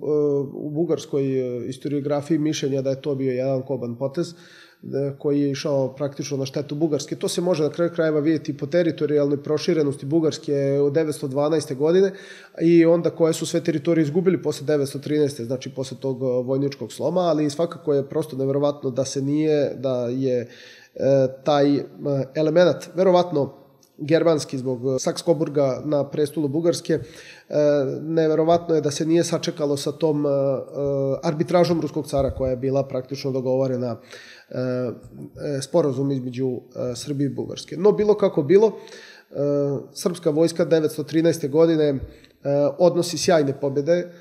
u bugarskoj istoriografiji mišljenja da je to bio jedan koban potez, koji je išao praktično na štetu Bugarske. To se može na kraju krajeva vidjeti po teritorijalnoj proširenosti Bugarske od 912. godine i onda koje su sve teritorije izgubili posle 913. znači posle tog vojničkog sloma, ali svakako je prosto neverovatno da se nije, da je taj element verovatno germanski zbog Sakskoburga na prestolu Bugarske. Neverovatno je da se nije sačekalo sa tom arbitražom ruskog cara koja je bila praktično dogovorena sporazum između Srbije i Bugarske. No, bilo kako bilo, srpska vojska 913. godine odnosi sjajne pobede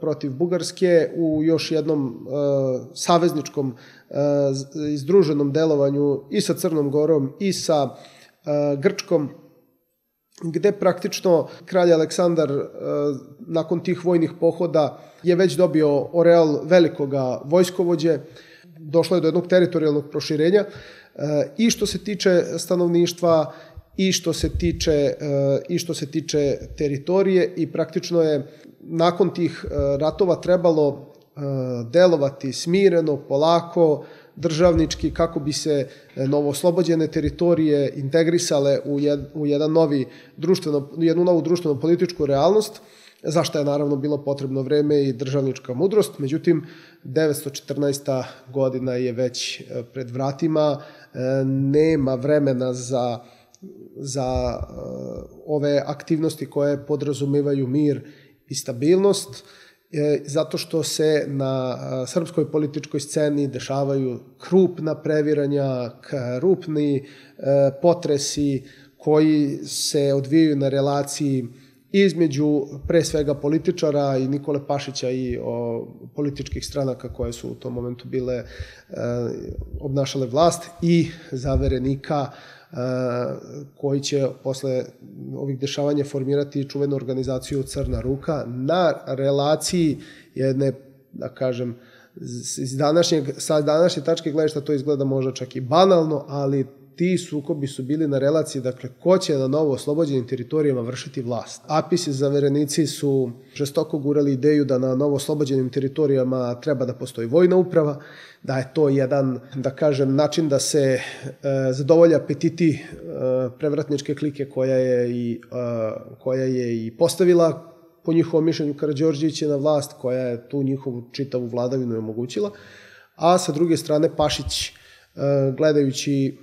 protiv Bugarske u još jednom savezničkom izdruženom delovanju i sa Crnom Gorom i sa Grčkom, gde praktično kralj Aleksandar nakon tih vojnih pohoda je već dobio oreal velikoga vojskovođe, došlo je do jednog teritorijalnog proširenja i što se tiče stanovništva i što se tiče i što se tiče teritorije i praktično je nakon tih ratova trebalo delovati smireno, polako, državnički kako bi se e, novoslobođene teritorije integrisale u, u jedan novi društveno, jednu novu društveno političku realnost zašto je naravno bilo potrebno vreme i državnička mudrost. Međutim, 914. godina je već e, pred vratima, e, nema vremena za, za ove aktivnosti koje podrazumevaju mir i stabilnost. E, zato što se na srpskoj političkoj sceni dešavaju krupna previranja, krupni e, potresi koji se odvijaju na relaciji između pre svega političara i Nikole Pašića i o, političkih stranaka koje su u tom momentu bile e, obnašale vlast i zaverenika koji će posle ovih dešavanja formirati čuvenu organizaciju Crna ruka. Na relaciji jedne, da kažem, iz današnjeg, sa današnje tačke gledešta to izgleda možda čak i banalno, ali ti sukobi su bili na relaciji, dakle, ko će na novo oslobođenim teritorijama vršiti vlast. Apis i zaverenici su žestoko gurali ideju da na novo oslobođenim teritorijama treba da postoji vojna uprava, da je to jedan, da kažem, način da se e, zadovolja apetiti e, prevratničke klike koja je i, e, koja je i postavila po njihovom mišljenju Karadžorđevića na vlast, koja je tu njihovu čitavu vladavinu omogućila, a sa druge strane Pašić, e, gledajući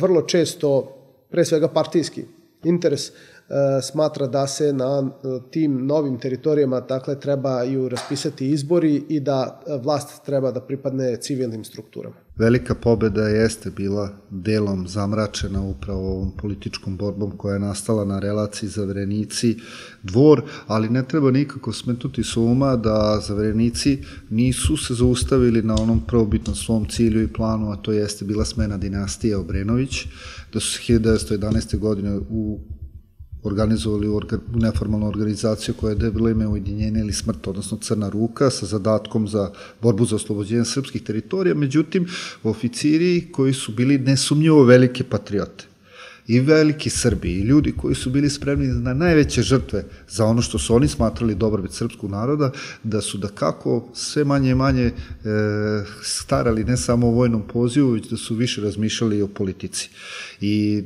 vrlo često, pre svega partijski interes, E, smatra da se na e, tim novim teritorijama dakle trebaju raspisati izbori i da e, vlast treba da pripadne civilnim strukturama. Velika pobeda jeste bila delom zamračena upravo ovom političkom borbom koja je nastala na relaciji zaverenici dvor, ali ne treba nikako smetuti suma da zaverenici nisu se zaustavili na onom prvobitnom svom cilju i planu, a to jeste bila smena dinastije Obrenović, da su se 1911. godine u organizovali orga, neformalnu organizaciju koja je debila ime Ujedinjenje ili smrt, odnosno Crna ruka, sa zadatkom za borbu za oslobođenje srpskih teritorija, međutim, oficiri koji su bili nesumnjivo velike patriote i veliki Srbi i ljudi koji su bili spremni na najveće žrtve za ono što su oni smatrali dobrobit srpskog naroda, da su da kako sve manje i manje e, starali ne samo o vojnom pozivu, već da su više razmišljali o politici. I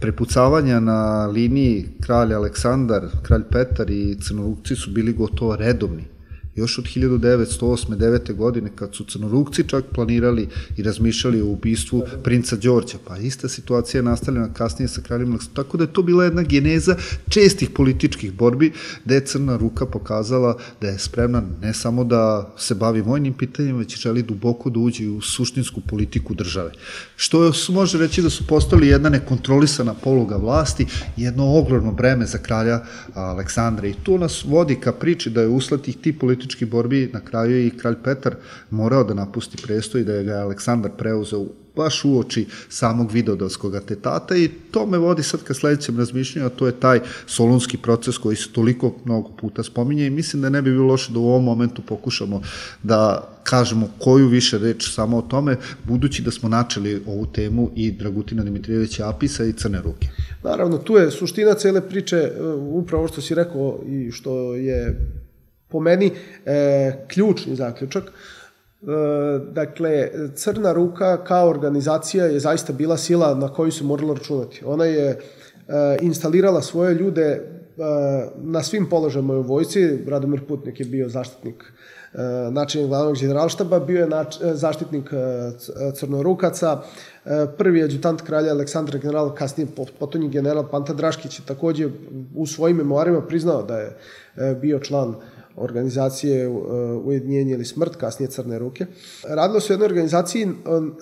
prepucavanja na liniji kralj Aleksandar, kralj Petar i Crnolukci su bili gotovo redovni još od 1908. 9. godine kad su crnorukci čak planirali i razmišljali o ubistvu princa Đorđa, pa ista situacija je nastavljena kasnije sa kraljem Aleksandrom, tako da je to bila jedna geneza čestih političkih borbi, da je Crna ruka pokazala da je spremna ne samo da se bavi vojnim pitanjima, već želi duboko da uđe u suštinsku politiku države. Što se može reći da su postali jedna nekontrolisana poluga vlasti, jedno ogromno breme za kralja Aleksandra i to nas vodi ka priči da je usled tih ti političkih politički borbi na kraju i kralj Petar morao da napusti presto i da je ga Aleksandar preuzeo baš u oči samog vidodovskog atentata i to me vodi sad ka sledećem razmišljanju, a to je taj solunski proces koji se toliko mnogo puta spominje i mislim da ne bi bilo loše da u ovom momentu pokušamo da kažemo koju više reč samo o tome, budući da smo načeli ovu temu i Dragutina Dimitrijevića Apisa i Crne ruke. Naravno, tu je suština cele priče, upravo što si rekao i što je po meni e, ključni zaključak, e, dakle, Crna ruka kao organizacija je zaista bila sila na koju se moralo računati. Ona je instalirala svoje ljude na svim položajima u vojci. Radomir Putnik je bio zaštitnik načinjeg glavnog generalštaba, bio je nač, zaštitnik crnorukaca, prvi adjutant kralja Aleksandra general, kasnije potonji general Panta Draškić je takođe u svojim memoarima priznao da je bio član organizacije Ujedinjenje ili smrt, kasnije Crne ruke. Radilo se o jednoj organizaciji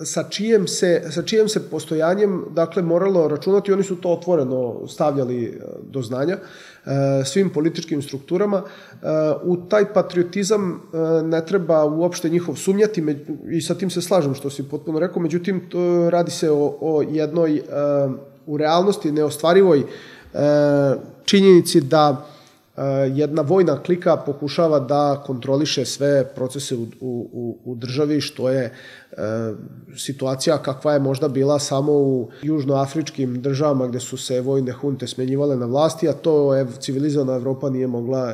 sa čijem se, sa čijem se postojanjem dakle, moralo računati, oni su to otvoreno stavljali do znanja svim političkim strukturama. U taj patriotizam ne treba uopšte njihov sumnjati i sa tim se slažem što si potpuno rekao, međutim to radi se o, o jednoj u realnosti neostvarivoj činjenici da jedna vojna klika pokušava da kontroliše sve procese u, u, u državi, što je e, situacija kakva je možda bila samo u južnoafričkim državama gde su se vojne hunte smenjivale na vlasti, a to je civilizovana Evropa nije mogla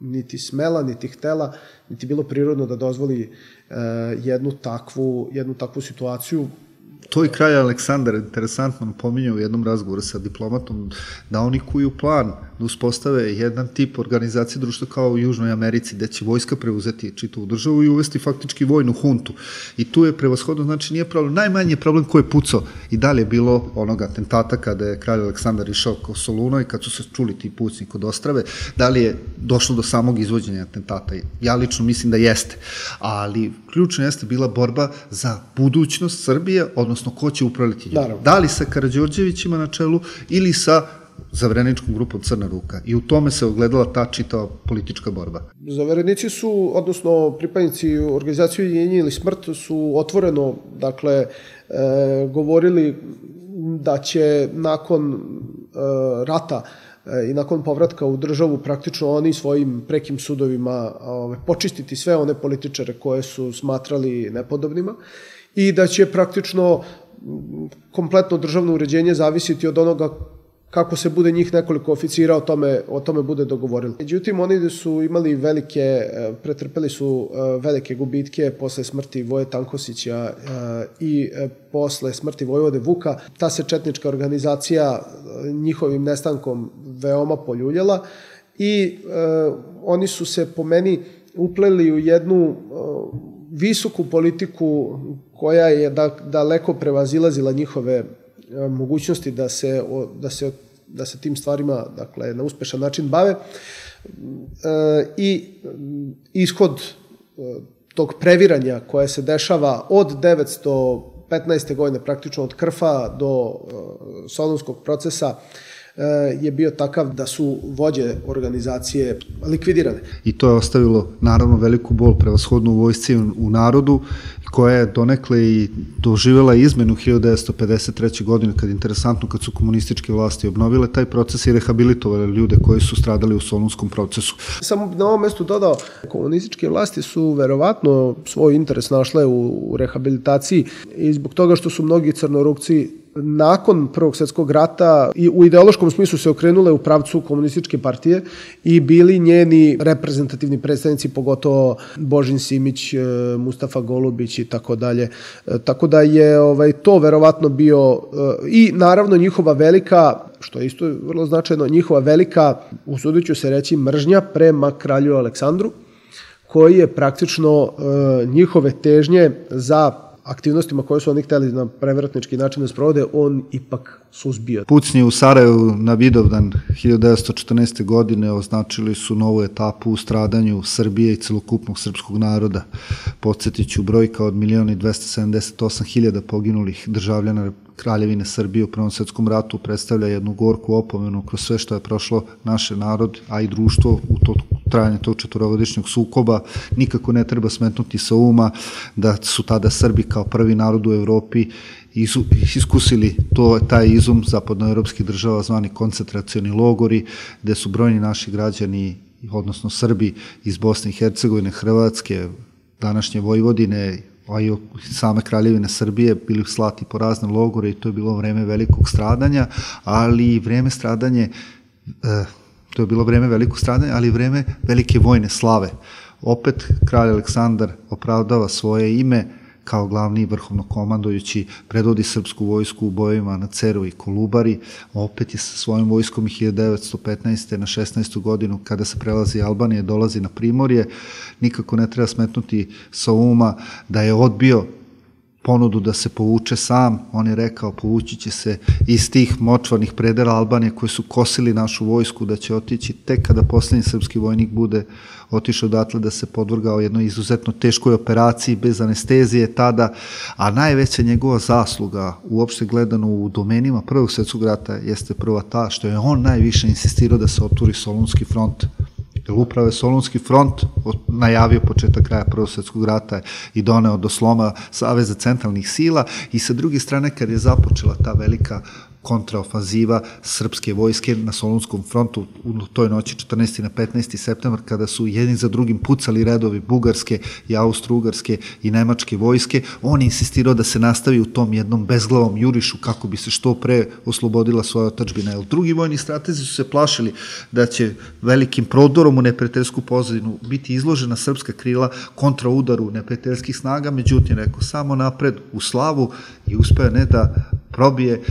niti smela, niti htela, niti bilo prirodno da dozvoli e, jednu takvu, jednu takvu situaciju. To i kralj Aleksandar interesantno pominjao u jednom razgovoru sa diplomatom da oni kuju plan da uspostave jedan tip organizacije društva kao u Južnoj Americi, gde će vojska preuzeti čitavu državu i uvesti faktički vojnu huntu. I tu je prevashodno, znači nije problem, najmanji je problem ko je pucao. I dalje je bilo onog atentata kada je kralj Aleksandar išao kao Soluno i kad su se čuli ti pucni kod Ostrave, da li je došlo do samog izvođenja atentata. Ja lično mislim da jeste. Ali ključno jeste bila borba za budućnost Srbije, odnosno ko će upravljati njom. Da li sa Karadžorđevićima na čelu ili sa zavereničkom grupom Crna ruka i u tome se ogledala ta čitava politička borba. Zaverenici su, odnosno pripadnici organizacije Ujedinjenje ili smrt su otvoreno, dakle, e, govorili da će nakon e, rata e, i nakon povratka u državu praktično oni svojim prekim sudovima ove, počistiti sve one političare koje su smatrali nepodobnima i da će praktično kompletno državno uređenje zavisiti od onoga kako se bude njih nekoliko oficira o tome, o tome bude dogovorili. Međutim, oni su imali velike, e, pretrpeli su e, velike gubitke posle smrti Voje Tankosića e, i posle smrti Vojvode Vuka. Ta se četnička organizacija njihovim nestankom veoma poljuljala i oni su se po meni upleli u jednu visoku politiku koja je da, daleko prevazilazila njihove mogućnosti da se, da se, da se tim stvarima dakle, na uspešan način bave e, i ishod e, tog previranja koje se dešava od 915. godine, praktično od Krfa do e, Solunskog procesa, je bio takav da su vođe organizacije likvidirane. I to je ostavilo naravno veliku bol prevashodno u vojsci u narodu koja je donekle i doživela izmenu 1953. godine, kad interesantno, kad su komunističke vlasti obnovile taj proces i rehabilitovale ljude koji su stradali u solunskom procesu. Samo na ovom mestu dodao, komunističke vlasti su verovatno svoj interes našle u rehabilitaciji i zbog toga što su mnogi crnorukci nakon Prvog svetskog rata i u ideološkom smislu se okrenule u pravcu komunističke partije i bili njeni reprezentativni predstavnici, pogotovo Božin Simić, e, Mustafa Golubić i tako dalje. E, tako da je ovaj to verovatno bio e, i naravno njihova velika što je isto vrlo značajno, njihova velika, usudit ću se reći, mržnja prema kralju Aleksandru, koji je praktično njihove težnje za aktivnostima koje su oni hteli na prevratnički način da sprovode, on ipak suzbio. Pucnji u Sarajevu na Vidovdan 1914. godine označili su novu etapu u stradanju Srbije i celokupnog srpskog naroda. Podsjetiću brojka od 1.278.000 poginulih državljana Kraljevine Srbije u Prvom svetskom ratu predstavlja jednu gorku opomenu kroz sve što je prošlo naše narod, a i društvo u to trajanje tog četvorovodišnjeg sukoba. Nikako ne treba smetnuti sa uma da su tada Srbi kao prvi narod u Evropi iskusili to, taj izum zapadnoevropskih država zvani koncentracioni logori, gde su brojni naši građani, odnosno Srbi iz Bosne i Hercegovine, Hrvatske, današnje Vojvodine, a i same kraljevine Srbije bili slati po razne logore i to je bilo vreme velikog stradanja, ali i vreme stradanje, e, to je bilo vreme velikog stradanja, ali i vreme velike vojne slave. opet kralj Aleksandar opravdava svoje ime kao glavni vrhovno komandojući predvodi srpsku vojsku u bojima na Ceru i Kolubari, opet je sa svojim vojskom 1915. na 16. godinu kada se prelazi Albanije, dolazi na Primorje, nikako ne treba smetnuti sa uma da je odbio ponudu da se povuče sam, on je rekao povući će se iz tih močvarnih predela Albanije koji su kosili našu vojsku, da će otići tek kada poslednji srpski vojnik bude otišao odatle da se podvrgao jednoj izuzetno teškoj operaciji bez anestezije tada, a najveća njegova zasluga uopšte gledano u domenima Prvog svetskog rata jeste prva ta što je on najviše insistirao da se otvori Solunski front. Jer upravo je Solunski front najavio početak kraja Prvog svetskog rata i doneo do sloma Saveza centralnih sila i sa druge strane kad je započela ta velika kontraofanziva srpske vojske na Solunskom frontu u toj noći 14. na 15. septembar kada su jedni za drugim pucali redovi bugarske i austro-ugarske i nemačke vojske, on insistirao da se nastavi u tom jednom bezglavom jurišu kako bi se što pre oslobodila svoja otačbina. Jer drugi vojni stratezi su se plašili da će velikim prodorom u neprijateljsku pozadinu biti izložena srpska krila kontra udaru neprijateljskih snaga, međutim, rekao, samo napred u slavu i uspeo ne da probije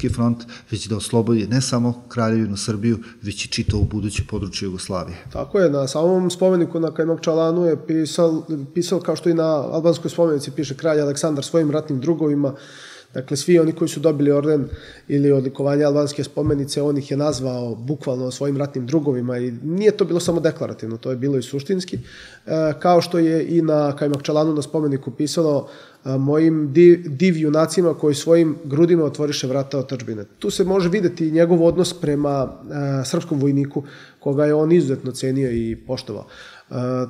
neprijateljski front, već da oslobodi ne samo Kraljevinu Srbiju, već i čitavu buduće područje Jugoslavije. Tako je, na samom spomeniku na Kajmak Čalanu je pisal, pisal kao što i na albanskoj spomenici piše kralj Aleksandar svojim ratnim drugovima, Dakle, svi oni koji su dobili orden ili odlikovanje albanske spomenice, on ih je nazvao bukvalno svojim ratnim drugovima i nije to bilo samo deklarativno, to je bilo i suštinski. E, kao što je i na Kajmakčalanu na spomeniku pisalo mojim div, div junacima koji svojim grudima otvoriše vrata otačbine. Tu se može videti njegov odnos prema a, srpskom vojniku, koga je on izuzetno cenio i poštovao.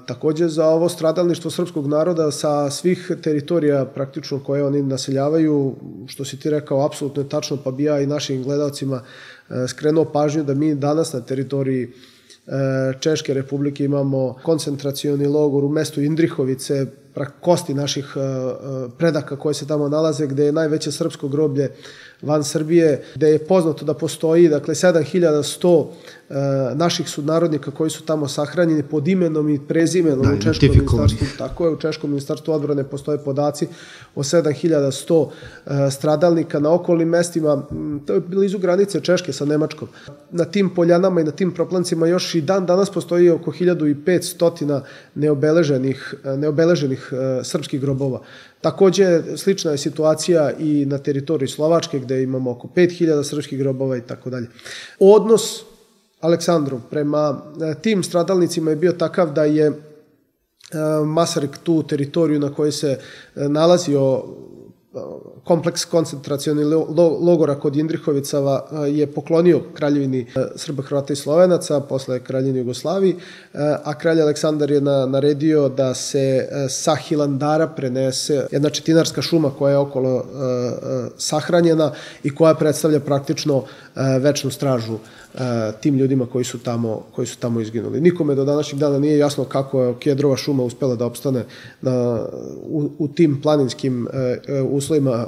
Takođe za ovo stradalništvo srpskog naroda sa svih teritorija praktično koje oni naseljavaju, što si ti rekao, apsolutno je tačno, pa bi ja i našim gledalcima skrenuo pažnju da mi danas na teritoriji Češke republike imamo koncentracioni logor u mestu Indrihovice, kosti naših e, e, predaka koje se tamo nalaze, gde je najveće srpsko groblje van Srbije, gde je poznato da postoji dakle 7100 e, naših sudnarodnika koji su tamo sahranjeni pod imenom i prezimenom da, u Češkom ministarstvu. Tako je, u Češkom ministarstvu odbrane postoje podaci o 7100 e, stradalnika na okolnim mestima, to je blizu granice Češke sa Nemačkom. Na tim poljanama i na tim proplancima još i dan danas postoji oko 1500 neobeleženih, neobeleženih e, srpskih grobova. Takođe, slična je situacija i na teritoriji Slovačke, gde imamo oko 5000 srpskih grobova i tako dalje. Odnos Aleksandru prema e, tim stradalnicima je bio takav da je e, Masarik tu teritoriju na kojoj se e, nalazio kompleks koncentracioni logora kod Indrihovicava je poklonio kraljevini Srba, Hrvata i Slovenaca posle kraljevini Jugoslaviji, a kralj Aleksandar je naredio da se sa Hilandara prenese jedna četinarska šuma koja je okolo sahranjena i koja predstavlja praktično večnu stražu tim ljudima koji su tamo koji su tamo izginuli. Nikome do današnjeg dana nije jasno kako je Kedrova šuma uspela da opstane na, u, u tim planinskim e, e, uslovima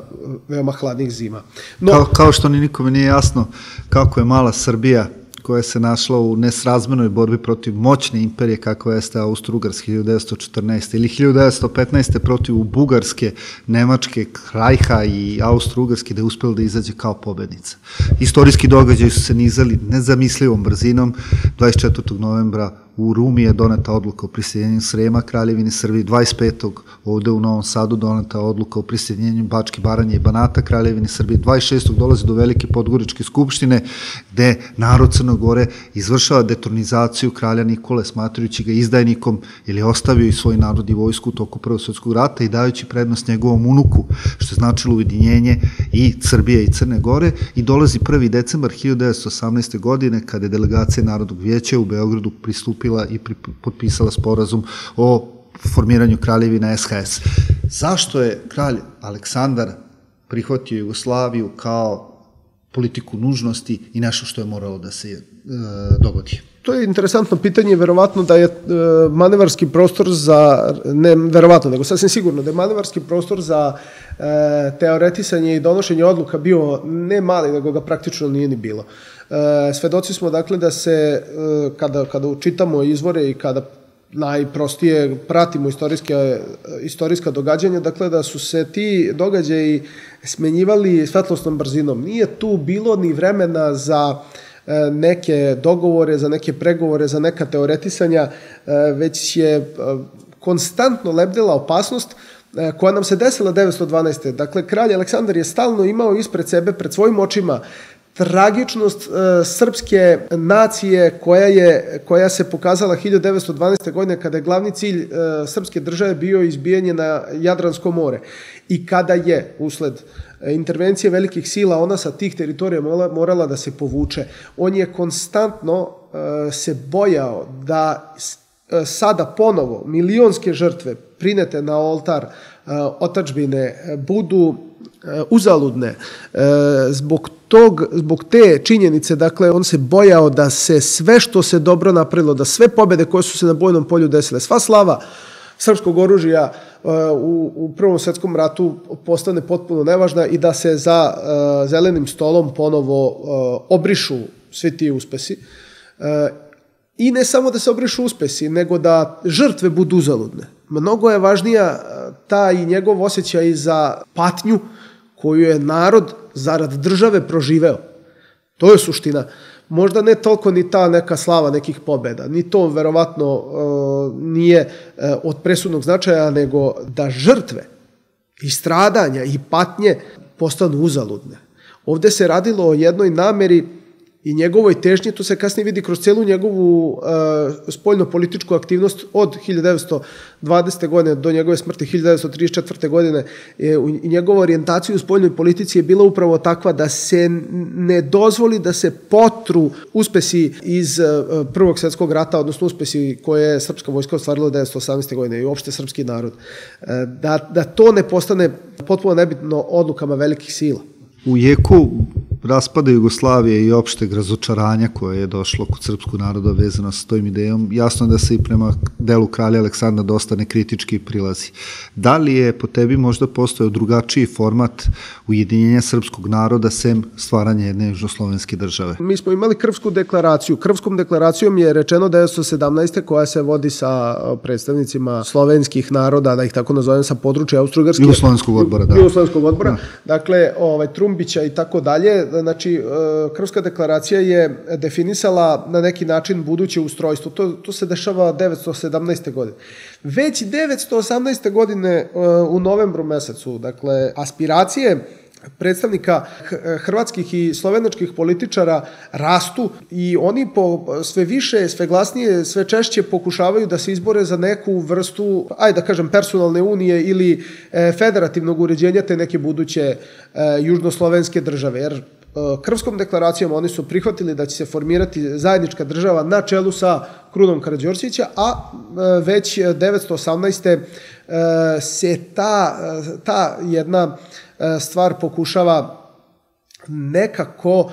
veoma hladnih zima. No, kao, kao što ni nikome nije jasno kako je mala Srbija koja se našla u nesrazmenoj borbi protiv moćne imperije kakva jeste Austro-Ugarske 1914. ili 1915. protiv Bugarske, Nemačke, Krajha i Austro-Ugarske da je uspela da izađe kao pobednica. Istorijski događaji su se nizali nezamislivom brzinom 24. novembra u Rumi je doneta odluka o prisjedinjenju Srema, Kraljevini Srbiji 25. ovde u Novom Sadu doneta odluka o prisjedinjenju Bačke Baranje i Banata, Kraljevini Srbiji 26. dolazi do Velike Podgoričke skupštine, gde narod Crnogore izvršava detronizaciju kralja Nikole, smatrujući ga izdajnikom ili ostavio i svoj narod i vojsku u toku Prvog svetskog rata i dajući prednost njegovom unuku, što je značilo ujedinjenje i Srbije i Crne Gore i dolazi 1. decembar 1918. godine kada je delegacija Narodnog vijeća u Beogradu pristupila pristupila i pri, potpisala sporazum o formiranju kraljevina SHS. Zašto je kralj Aleksandar prihvatio Jugoslaviju kao politiku nužnosti i nešto što je moralo da se e, dogodi? To je interesantno pitanje, verovatno da je e, manevarski prostor za, ne verovatno, nego sasvim sigurno, da je manevarski prostor za e, teoretisanje i donošenje odluka bio ne mali, nego ga praktično nije ni bilo. E, svedoci smo dakle da se, e, kada, kada učitamo izvore i kada najprostije pratimo istorijske, istorijska događanja, dakle da su se ti događaji smenjivali svetlosnom brzinom. Nije tu bilo ni vremena za e, neke dogovore, za neke pregovore, za neka teoretisanja, e, već je e, konstantno lebdela opasnost koja nam se desila 912. Dakle, kralj Aleksandar je stalno imao ispred sebe, pred svojim očima, tragičnost e, srpske nacije koja je koja se pokazala 1912. godine kada je glavni cilj e, srpske države bio izbijanje na Jadransko more i kada je usled e, intervencije velikih sila ona sa tih teritorija morala da se povuče on je konstantno e, se bojao da sada ponovo milionske žrtve prinete na oltar otačbine budu uzaludne zbog tog, zbog te činjenice, dakle, on se bojao da se sve što se dobro napravilo, da sve pobede koje su se na bojnom polju desile, sva slava srpskog oružja uh, u, u Prvom svetskom ratu postane potpuno nevažna i da se za zelenim stolom ponovo obrišu svi ti uspesi. I ne samo da se obrišu uspesi, nego da žrtve budu uzaludne. Mnogo je važnija ta i njegov osjećaj za patnju koju je narod zarad države proživeo. To je suština. Možda ne toliko ni ta neka slava nekih pobeda, ni to verovatno uh, nije uh, od presudnog značaja, nego da žrtve i stradanja i patnje postanu uzaludne. Ovde se radilo o jednoj nameri i njegovoj težnji, to se kasnije vidi kroz celu njegovu uh, spoljno-političku aktivnost od 1920. godine do njegove smrti 1934. godine je, i njegova orijentacija u spoljnoj politici je bila upravo takva da se ne dozvoli da se potru uspesi iz uh, Prvog svetskog rata, odnosno uspesi koje je srpska vojska ostvarila 1918. godine i uopšte srpski narod. Uh, da, da to ne postane potpuno nebitno odlukama velikih sila. U jeku raspada Jugoslavije i opšteg razočaranja koje je došlo kod srpskog naroda vezano sa tojim idejom, jasno da se i prema delu kralja Aleksandra dosta nekritički prilazi. Da li je po tebi možda postojao drugačiji format ujedinjenja srpskog naroda sem stvaranja jedne južnoslovenske države? Mi smo imali krvsku deklaraciju. Krvskom deklaracijom je rečeno 1917. koja se vodi sa predstavnicima slovenskih naroda, da ih tako nazovem, sa područja Austro-Ugarske. Jugoslovenskog odbora, da. Jugoslovenskog odbora. Da. Dakle, ovaj, Trumbića i tako dalje znači, e, Krvska deklaracija je definisala na neki način buduće ustrojstvo. To, to se dešava 917. godine. Već 918. godine e, u novembru mesecu, dakle, aspiracije predstavnika hrvatskih i slovenačkih političara rastu i oni po sve više, sve glasnije, sve češće pokušavaju da se izbore za neku vrstu, ajde da kažem, personalne unije ili e, federativnog uređenja te neke buduće južnoslovenske države. Jer Krvskom deklaracijom oni su prihvatili da će se formirati zajednička država na čelu sa Krunom Karadžorsića, a e, već 918. E, se ta, ta jedna stvar pokušava nekako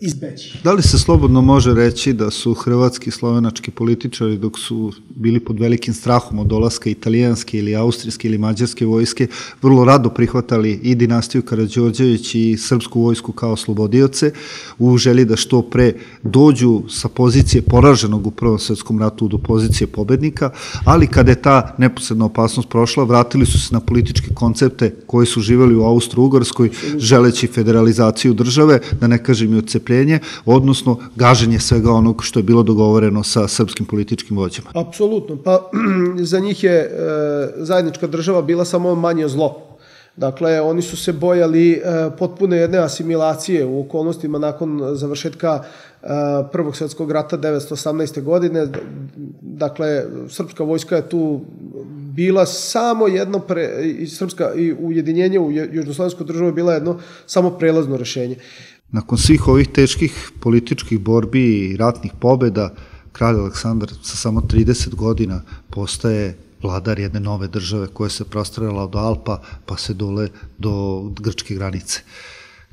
izbeći. Da li se slobodno može reći da su hrvatski slovenački političari dok su bili pod velikim strahom od dolaska italijanske ili austrijske ili mađarske vojske vrlo rado prihvatali i dinastiju Karadžorđević i srpsku vojsku kao slobodioce u želji da što pre dođu sa pozicije poraženog u Prvom svetskom ratu do pozicije pobednika, ali kada je ta neposredna opasnost prošla, vratili su se na političke koncepte koji su živeli u Austro-Ugarskoj, želeći federalizaciju države, da ne kažem i odcepljenje, odnosno gaženje svega onog što je bilo dogovoreno sa srpskim političkim vođama. Apsolutno, pa za njih je e, zajednička država bila samo manje zlo. Dakle, oni su se bojali e, potpune jedne asimilacije u okolnostima nakon završetka e, Prvog svetskog rata 1918. godine. Dakle, srpska vojska je tu bila samo jedno pre, i srpska i ujedinjenje u južnoslovensku državu je bila jedno samo prelazno rešenje. Nakon svih ovih teških političkih borbi i ratnih pobeda, kralj Aleksandar sa samo 30 godina postaje vladar jedne nove države koja se prostrala od Alpa pa se dole do grčke granice.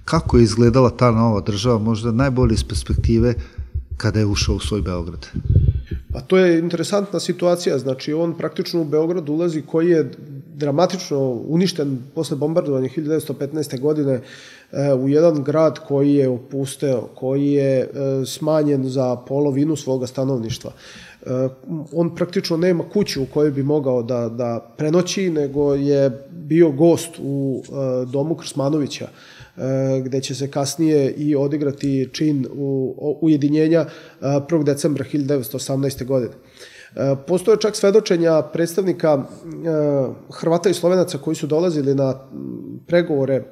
Kako je izgledala ta nova država, možda najbolje iz perspektive kada je ušao u svoj Beograd? Pa to je interesantna situacija, znači on praktično u Beograd ulazi koji je dramatično uništen posle bombardovanja 1915. godine u jedan grad koji je opusteo, koji je smanjen za polovinu svoga stanovništva. On praktično nema kuću u kojoj bi mogao da, da prenoći, nego je bio gost u domu Krsmanovića, gde će se kasnije i odigrati čin u, ujedinjenja 1. decembra 1918. godine. Postoje čak svedočenja predstavnika Hrvata i Slovenaca koji su dolazili na pregovore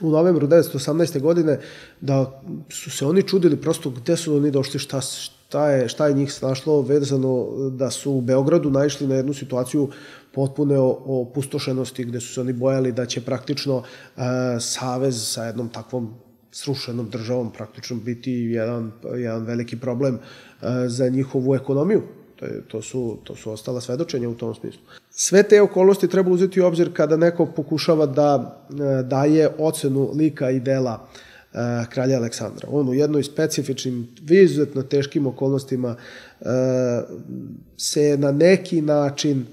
u novembru 1918. godine da su se oni čudili prosto gde su oni došli, šta, šta, je, šta je njih snašlo vezano da su u Beogradu naišli na jednu situaciju potpune opustošenosti gde su se oni bojali da će praktično e, savez sa jednom takvom srušenom državom praktično biti jedan, jedan veliki problem e, za njihovu ekonomiju. To, je, to, su, to su ostala svedočenja u tom smislu. Sve te okolnosti treba uzeti u obzir kada neko pokušava da e, daje ocenu lika i dela e, kralja Aleksandra. On u jednoj specifičnim, izuzetno teškim okolnostima e, se na neki način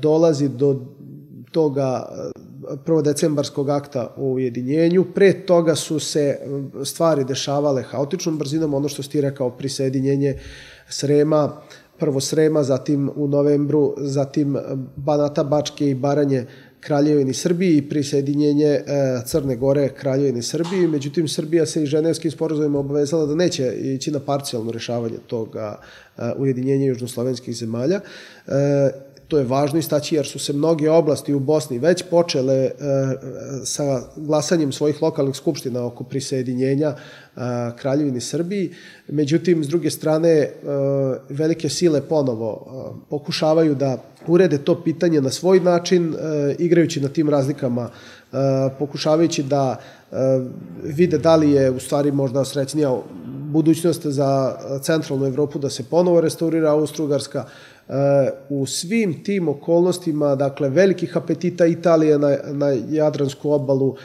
dolazi do toga decembarskog akta o ujedinjenju. Pre toga su se stvari dešavale haotičnom brzinom, ono što ste rekao, prisedinjenje Srema, prvo Srema, zatim u novembru, zatim Banata, Bačke i Baranje Kraljevini Srbiji i prisedinjenje e, Crne Gore Kraljevini Srbiji. Međutim, Srbija se i ženevskim sporozumima obavezala da neće ići na parcijalno rešavanje toga e, ujedinjenja južnoslovenskih zemalja. To je važno istaći jer su se mnoge oblasti u Bosni već počele e, sa glasanjem svojih lokalnih skupština oko prisajedinjenja e, Kraljevini Srbiji. Međutim, s druge strane, e, velike sile ponovo e, pokušavaju da urede to pitanje na svoj način, e, igrajući na tim razlikama, e, pokušavajući da e, vide da li je u stvari možda srećnija budućnost za centralnu Evropu da se ponovo restaurira Austro-Ugarska, u svim tim okolnostima, dakle, velikih apetita Italije na, na Jadransku obalu,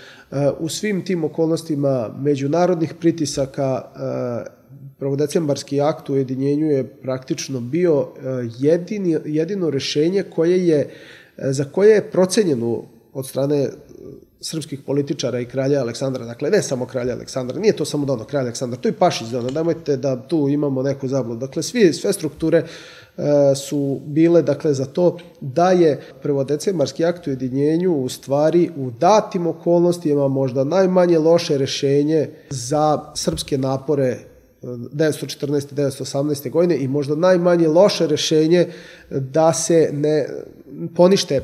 u svim tim okolnostima međunarodnih pritisaka, pravodecembarski akt u ujedinjenju je praktično bio jedini, jedino rešenje koje je, za koje je procenjeno od strane srpskih političara i kralja Aleksandra, dakle ne samo kralja Aleksandra, nije to samo dono kralja Aleksandra, to je Pašić dono, nemojte da tu imamo neku zabludu. Dakle, svi, sve strukture E, su bile dakle za to da je prvodecembarski akt u jedinjenju u stvari u datim okolnostima možda najmanje loše rešenje za srpske napore 1914. E, 1918. godine i možda najmanje loše rešenje da se ne ponište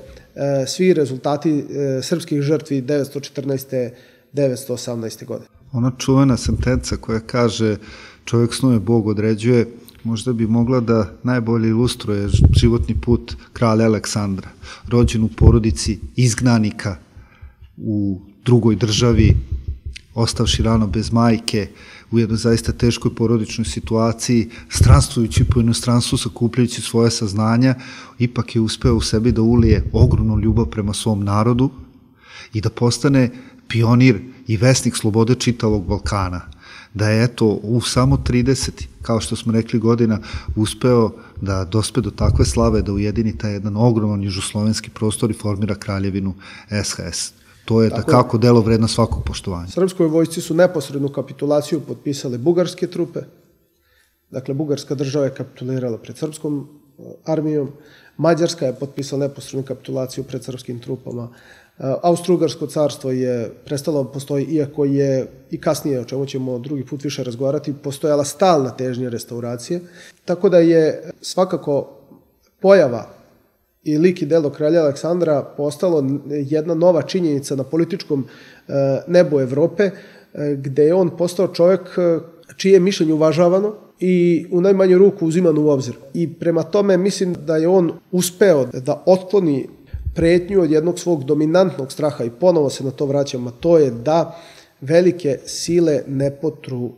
svi rezultati srpskih žrtvi 1914. 1918. godine. Ona čuvena sentenca koja kaže čovjek snuje, Bog određuje, možda bi mogla da najbolje ilustruje životni put kralja Aleksandra, rođen u porodici izgnanika u drugoj državi, ostavši rano bez majke, u jednoj zaista teškoj porodičnoj situaciji, stranstvujući po inostranstvu, sakupljajući svoje saznanja, ipak je uspeo u sebi da ulije ogromnu ljubav prema svom narodu i da postane pionir i vesnik slobode čitavog Balkana da je eto u samo 30, kao što smo rekli godina, uspeo da dospe do takve slave da ujedini taj jedan ogroman južoslovenski prostor i formira kraljevinu SHS. To je Tako takako delo vredno svakog poštovanja. Srpskoj vojsci su neposrednu kapitulaciju potpisale bugarske trupe. Dakle, bugarska država je kapitulirala pred srpskom eh, armijom. Mađarska je potpisala neposrednu kapitulaciju pred srpskim trupama. Austro-Ugarsko carstvo je prestalo da postoji, iako je i kasnije, o čemu ćemo drugi put više razgovarati, postojala stalna težnja restauracije. Tako da je svakako pojava i lik i delo kralja Aleksandra postalo jedna nova činjenica na političkom e, nebu Evrope, e, gde je on postao čovjek e, čije mišljenje uvažavano i u najmanju ruku uzimano u obzir. I prema tome mislim da je on uspeo da otkloni pretnju od jednog svog dominantnog straha i ponovo se na to vraćamo, to je da velike sile ne potru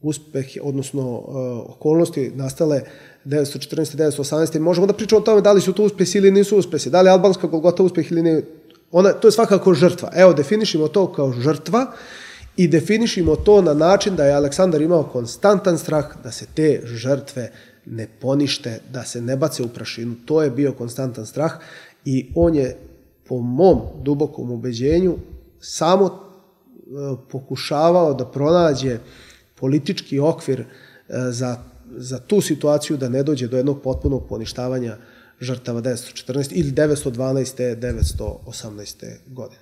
uspeh, odnosno okolnosti nastale 1914. 1918. Možemo da pričamo o tome da li su to uspesi ili nisu uspesi, da li je albanska Golgota uspeh ili ne. Ona, to je svakako žrtva. Evo, definišimo to kao žrtva i definišimo to na način da je Aleksandar imao konstantan strah da se te žrtve ne ponište, da se ne bace u prašinu. To je bio konstantan strah i on je po mom dubokom ubeđenju samo e, pokušavao da pronađe politički okvir e, za, za tu situaciju da ne dođe do jednog potpunog poništavanja žrtava 914 ili 912. 918. godine.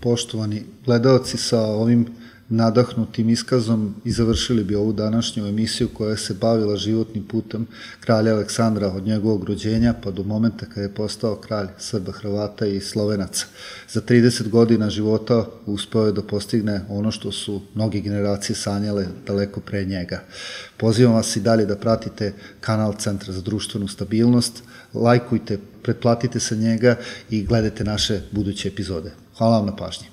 Poštovani gledalci, sa ovim nadahnutim iskazom i završili bi ovu današnju emisiju koja se bavila životnim putem kralja Aleksandra od njegovog rođenja pa do momenta kada je postao kralj Srba, Hrvata i Slovenaca. Za 30 godina života uspeo je da postigne ono što su mnogi generacije sanjale daleko pre njega. Pozivam vas i dalje da pratite kanal Centra za društvenu stabilnost, lajkujte, pretplatite se njega i gledajte naše buduće epizode. Hvala vam na pažnji.